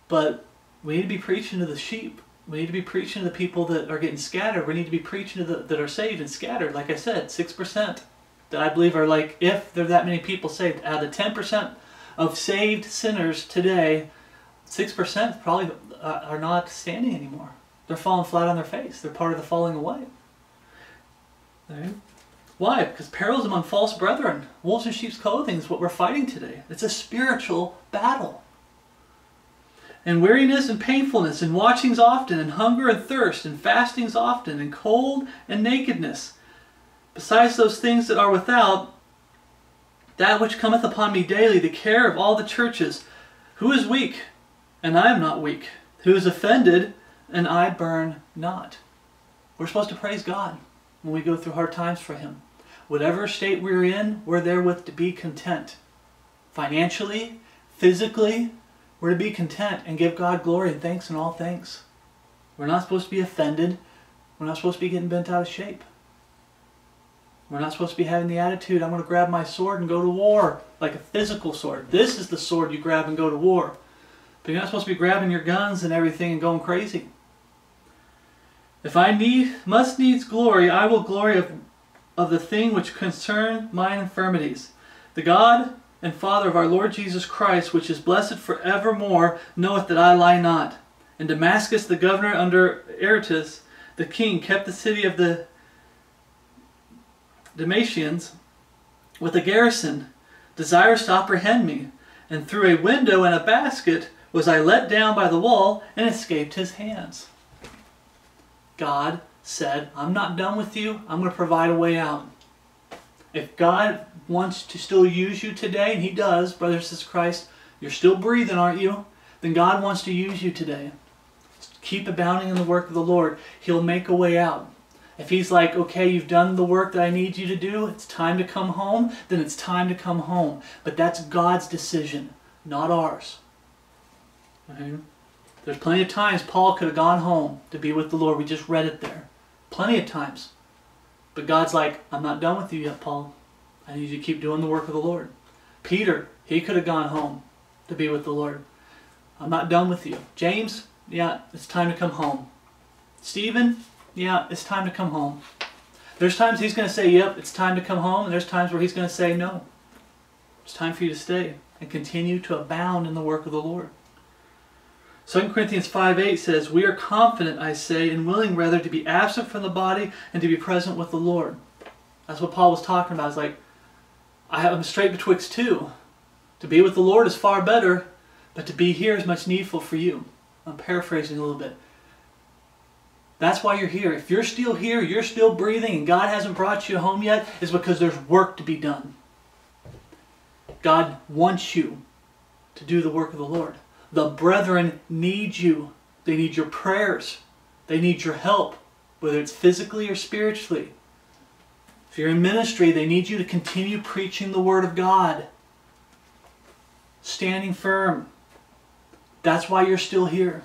But we need to be preaching to the sheep. We need to be preaching to the people that are getting scattered. We need to be preaching to the that are saved and scattered. Like I said, six percent that I believe are like if there are that many people saved out of the ten percent of saved sinners today, 6% probably uh, are not standing anymore. They're falling flat on their face. They're part of the falling away. Right? Why? Because perils among false brethren, wolves in sheep's clothing is what we're fighting today. It's a spiritual battle. And weariness and painfulness, and watchings often, and hunger and thirst, and fastings often, and cold and nakedness. Besides those things that are without, that which cometh upon me daily, the care of all the churches. Who is weak, and I am not weak? Who is offended, and I burn not? We're supposed to praise God when we go through hard times for Him. Whatever state we're in, we're therewith to be content. Financially, physically, we're to be content and give God glory and thanks in all things. We're not supposed to be offended. We're not supposed to be getting bent out of shape. We're not supposed to be having the attitude, I'm going to grab my sword and go to war, like a physical sword. This is the sword you grab and go to war. But you're not supposed to be grabbing your guns and everything and going crazy. If I need must needs glory, I will glory of, of the thing which concern mine infirmities. The God and Father of our Lord Jesus Christ, which is blessed for evermore, knoweth that I lie not. In Damascus the governor under Aretas, the king, kept the city of the Damascenes with a garrison, desirous to apprehend me, and through a window and a basket was I let down by the wall and escaped his hands. God said, I'm not done with you. I'm going to provide a way out. If God wants to still use you today, and He does, brothers and Christ, you're still breathing, aren't you? Then God wants to use you today. Keep abounding in the work of the Lord. He'll make a way out. If he's like, okay, you've done the work that I need you to do, it's time to come home, then it's time to come home. But that's God's decision, not ours. Okay? There's plenty of times Paul could have gone home to be with the Lord. We just read it there. Plenty of times. But God's like, I'm not done with you yet, Paul. I need you to keep doing the work of the Lord. Peter, he could have gone home to be with the Lord. I'm not done with you. James, yeah, it's time to come home. Stephen, yeah, it's time to come home. There's times he's going to say, yep, it's time to come home, and there's times where he's going to say, no. It's time for you to stay and continue to abound in the work of the Lord. 2 Corinthians 5 8 says, We are confident, I say, and willing rather to be absent from the body and to be present with the Lord. That's what Paul was talking about. It's like, I am straight betwixt two. To be with the Lord is far better, but to be here is much needful for you. I'm paraphrasing a little bit. That's why you're here. If you're still here, you're still breathing, and God hasn't brought you home yet, is because there's work to be done. God wants you to do the work of the Lord. The brethren need you. They need your prayers. They need your help, whether it's physically or spiritually. If you're in ministry, they need you to continue preaching the Word of God. Standing firm. That's why you're still here.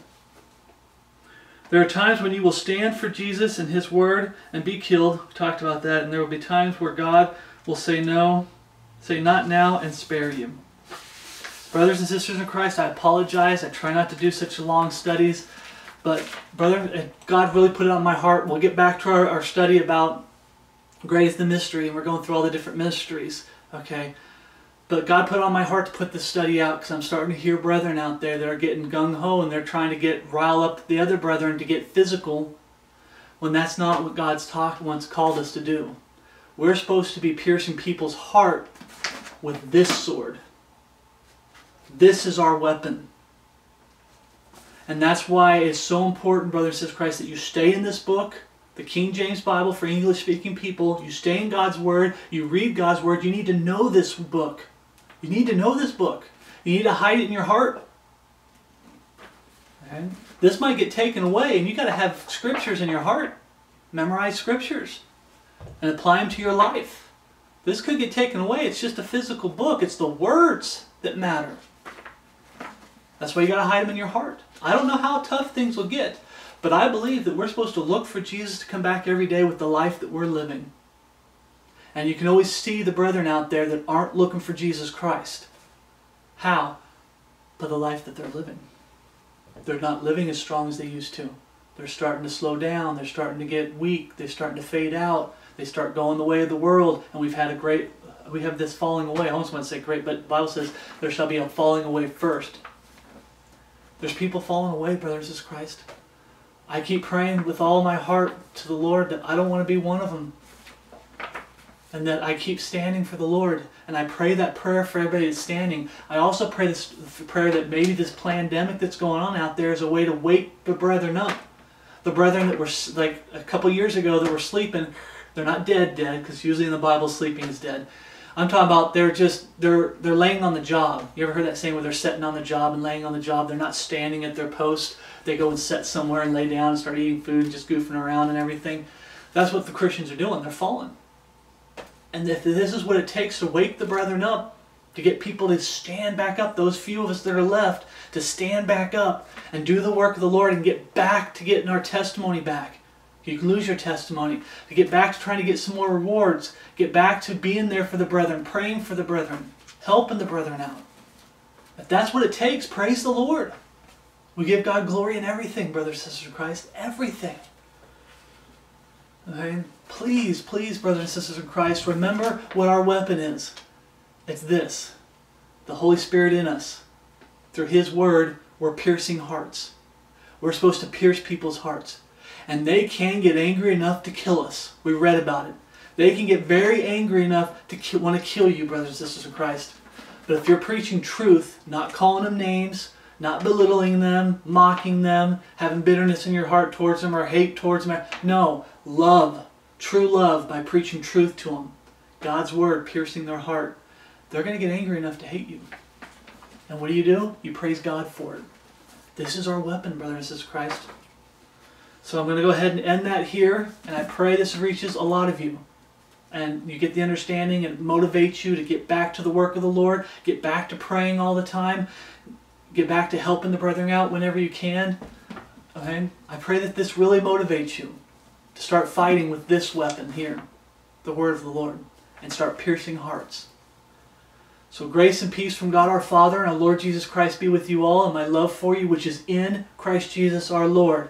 There are times when you will stand for Jesus and His Word and be killed. We talked about that. And there will be times where God will say no, say not now, and spare you. Brothers and sisters in Christ, I apologize. I try not to do such long studies. But, brother, God really put it on my heart. We'll get back to our, our study about is the Mystery, and we're going through all the different mysteries. Okay? But God put on my heart to put this study out because I'm starting to hear brethren out there that are getting gung ho and they're trying to get rile up the other brethren to get physical when that's not what God's talked once called us to do. We're supposed to be piercing people's heart with this sword. This is our weapon. And that's why it's so important, brothers and sisters Christ, that you stay in this book, the King James Bible for English speaking people. You stay in God's Word. You read God's Word. You need to know this book. You need to know this book. You need to hide it in your heart. This might get taken away, and you got to have scriptures in your heart. Memorize scriptures and apply them to your life. This could get taken away. It's just a physical book. It's the words that matter. That's why you got to hide them in your heart. I don't know how tough things will get, but I believe that we're supposed to look for Jesus to come back every day with the life that we're living. And you can always see the brethren out there that aren't looking for Jesus Christ. How? By the life that they're living. They're not living as strong as they used to. They're starting to slow down. They're starting to get weak. They're starting to fade out. They start going the way of the world. And we've had a great, we have this falling away. I almost want to say great, but Bible says there shall be a falling away first. There's people falling away, brothers in Christ. I keep praying with all my heart to the Lord that I don't want to be one of them. And that I keep standing for the Lord. And I pray that prayer for everybody that's standing. I also pray this prayer that maybe this pandemic that's going on out there is a way to wake the brethren up. The brethren that were like a couple years ago that were sleeping, they're not dead, dead, because usually in the Bible sleeping is dead. I'm talking about they're just they're they're laying on the job. You ever heard that saying where they're sitting on the job and laying on the job? They're not standing at their post. They go and sit somewhere and lay down and start eating food, just goofing around and everything. That's what the Christians are doing. They're falling. And if this is what it takes to wake the brethren up, to get people to stand back up, those few of us that are left, to stand back up and do the work of the Lord and get back to getting our testimony back. You can lose your testimony. To get back to trying to get some more rewards. Get back to being there for the brethren, praying for the brethren, helping the brethren out. If that's what it takes, praise the Lord. We give God glory in everything, brothers and sisters in Christ. Everything. Okay? Please, please, brothers and sisters in Christ, remember what our weapon is. It's this the Holy Spirit in us. Through His Word, we're piercing hearts. We're supposed to pierce people's hearts and they can get angry enough to kill us. We read about it. They can get very angry enough to ki- want to kill you, brothers and sisters in Christ. But if you're preaching truth, not calling them names, not belittling them, mocking them, having bitterness in your heart towards them or hate towards them, no, love, true love by preaching truth to them. God's word piercing their heart. They're going to get angry enough to hate you. And what do you do? You praise God for it. This is our weapon, brothers and sisters Christ. So I'm going to go ahead and end that here, and I pray this reaches a lot of you. And you get the understanding and motivates you to get back to the work of the Lord, get back to praying all the time, get back to helping the brethren out whenever you can. Okay? I pray that this really motivates you to start fighting with this weapon here, the word of the Lord, and start piercing hearts. So grace and peace from God our Father and our Lord Jesus Christ be with you all, and my love for you, which is in Christ Jesus our Lord.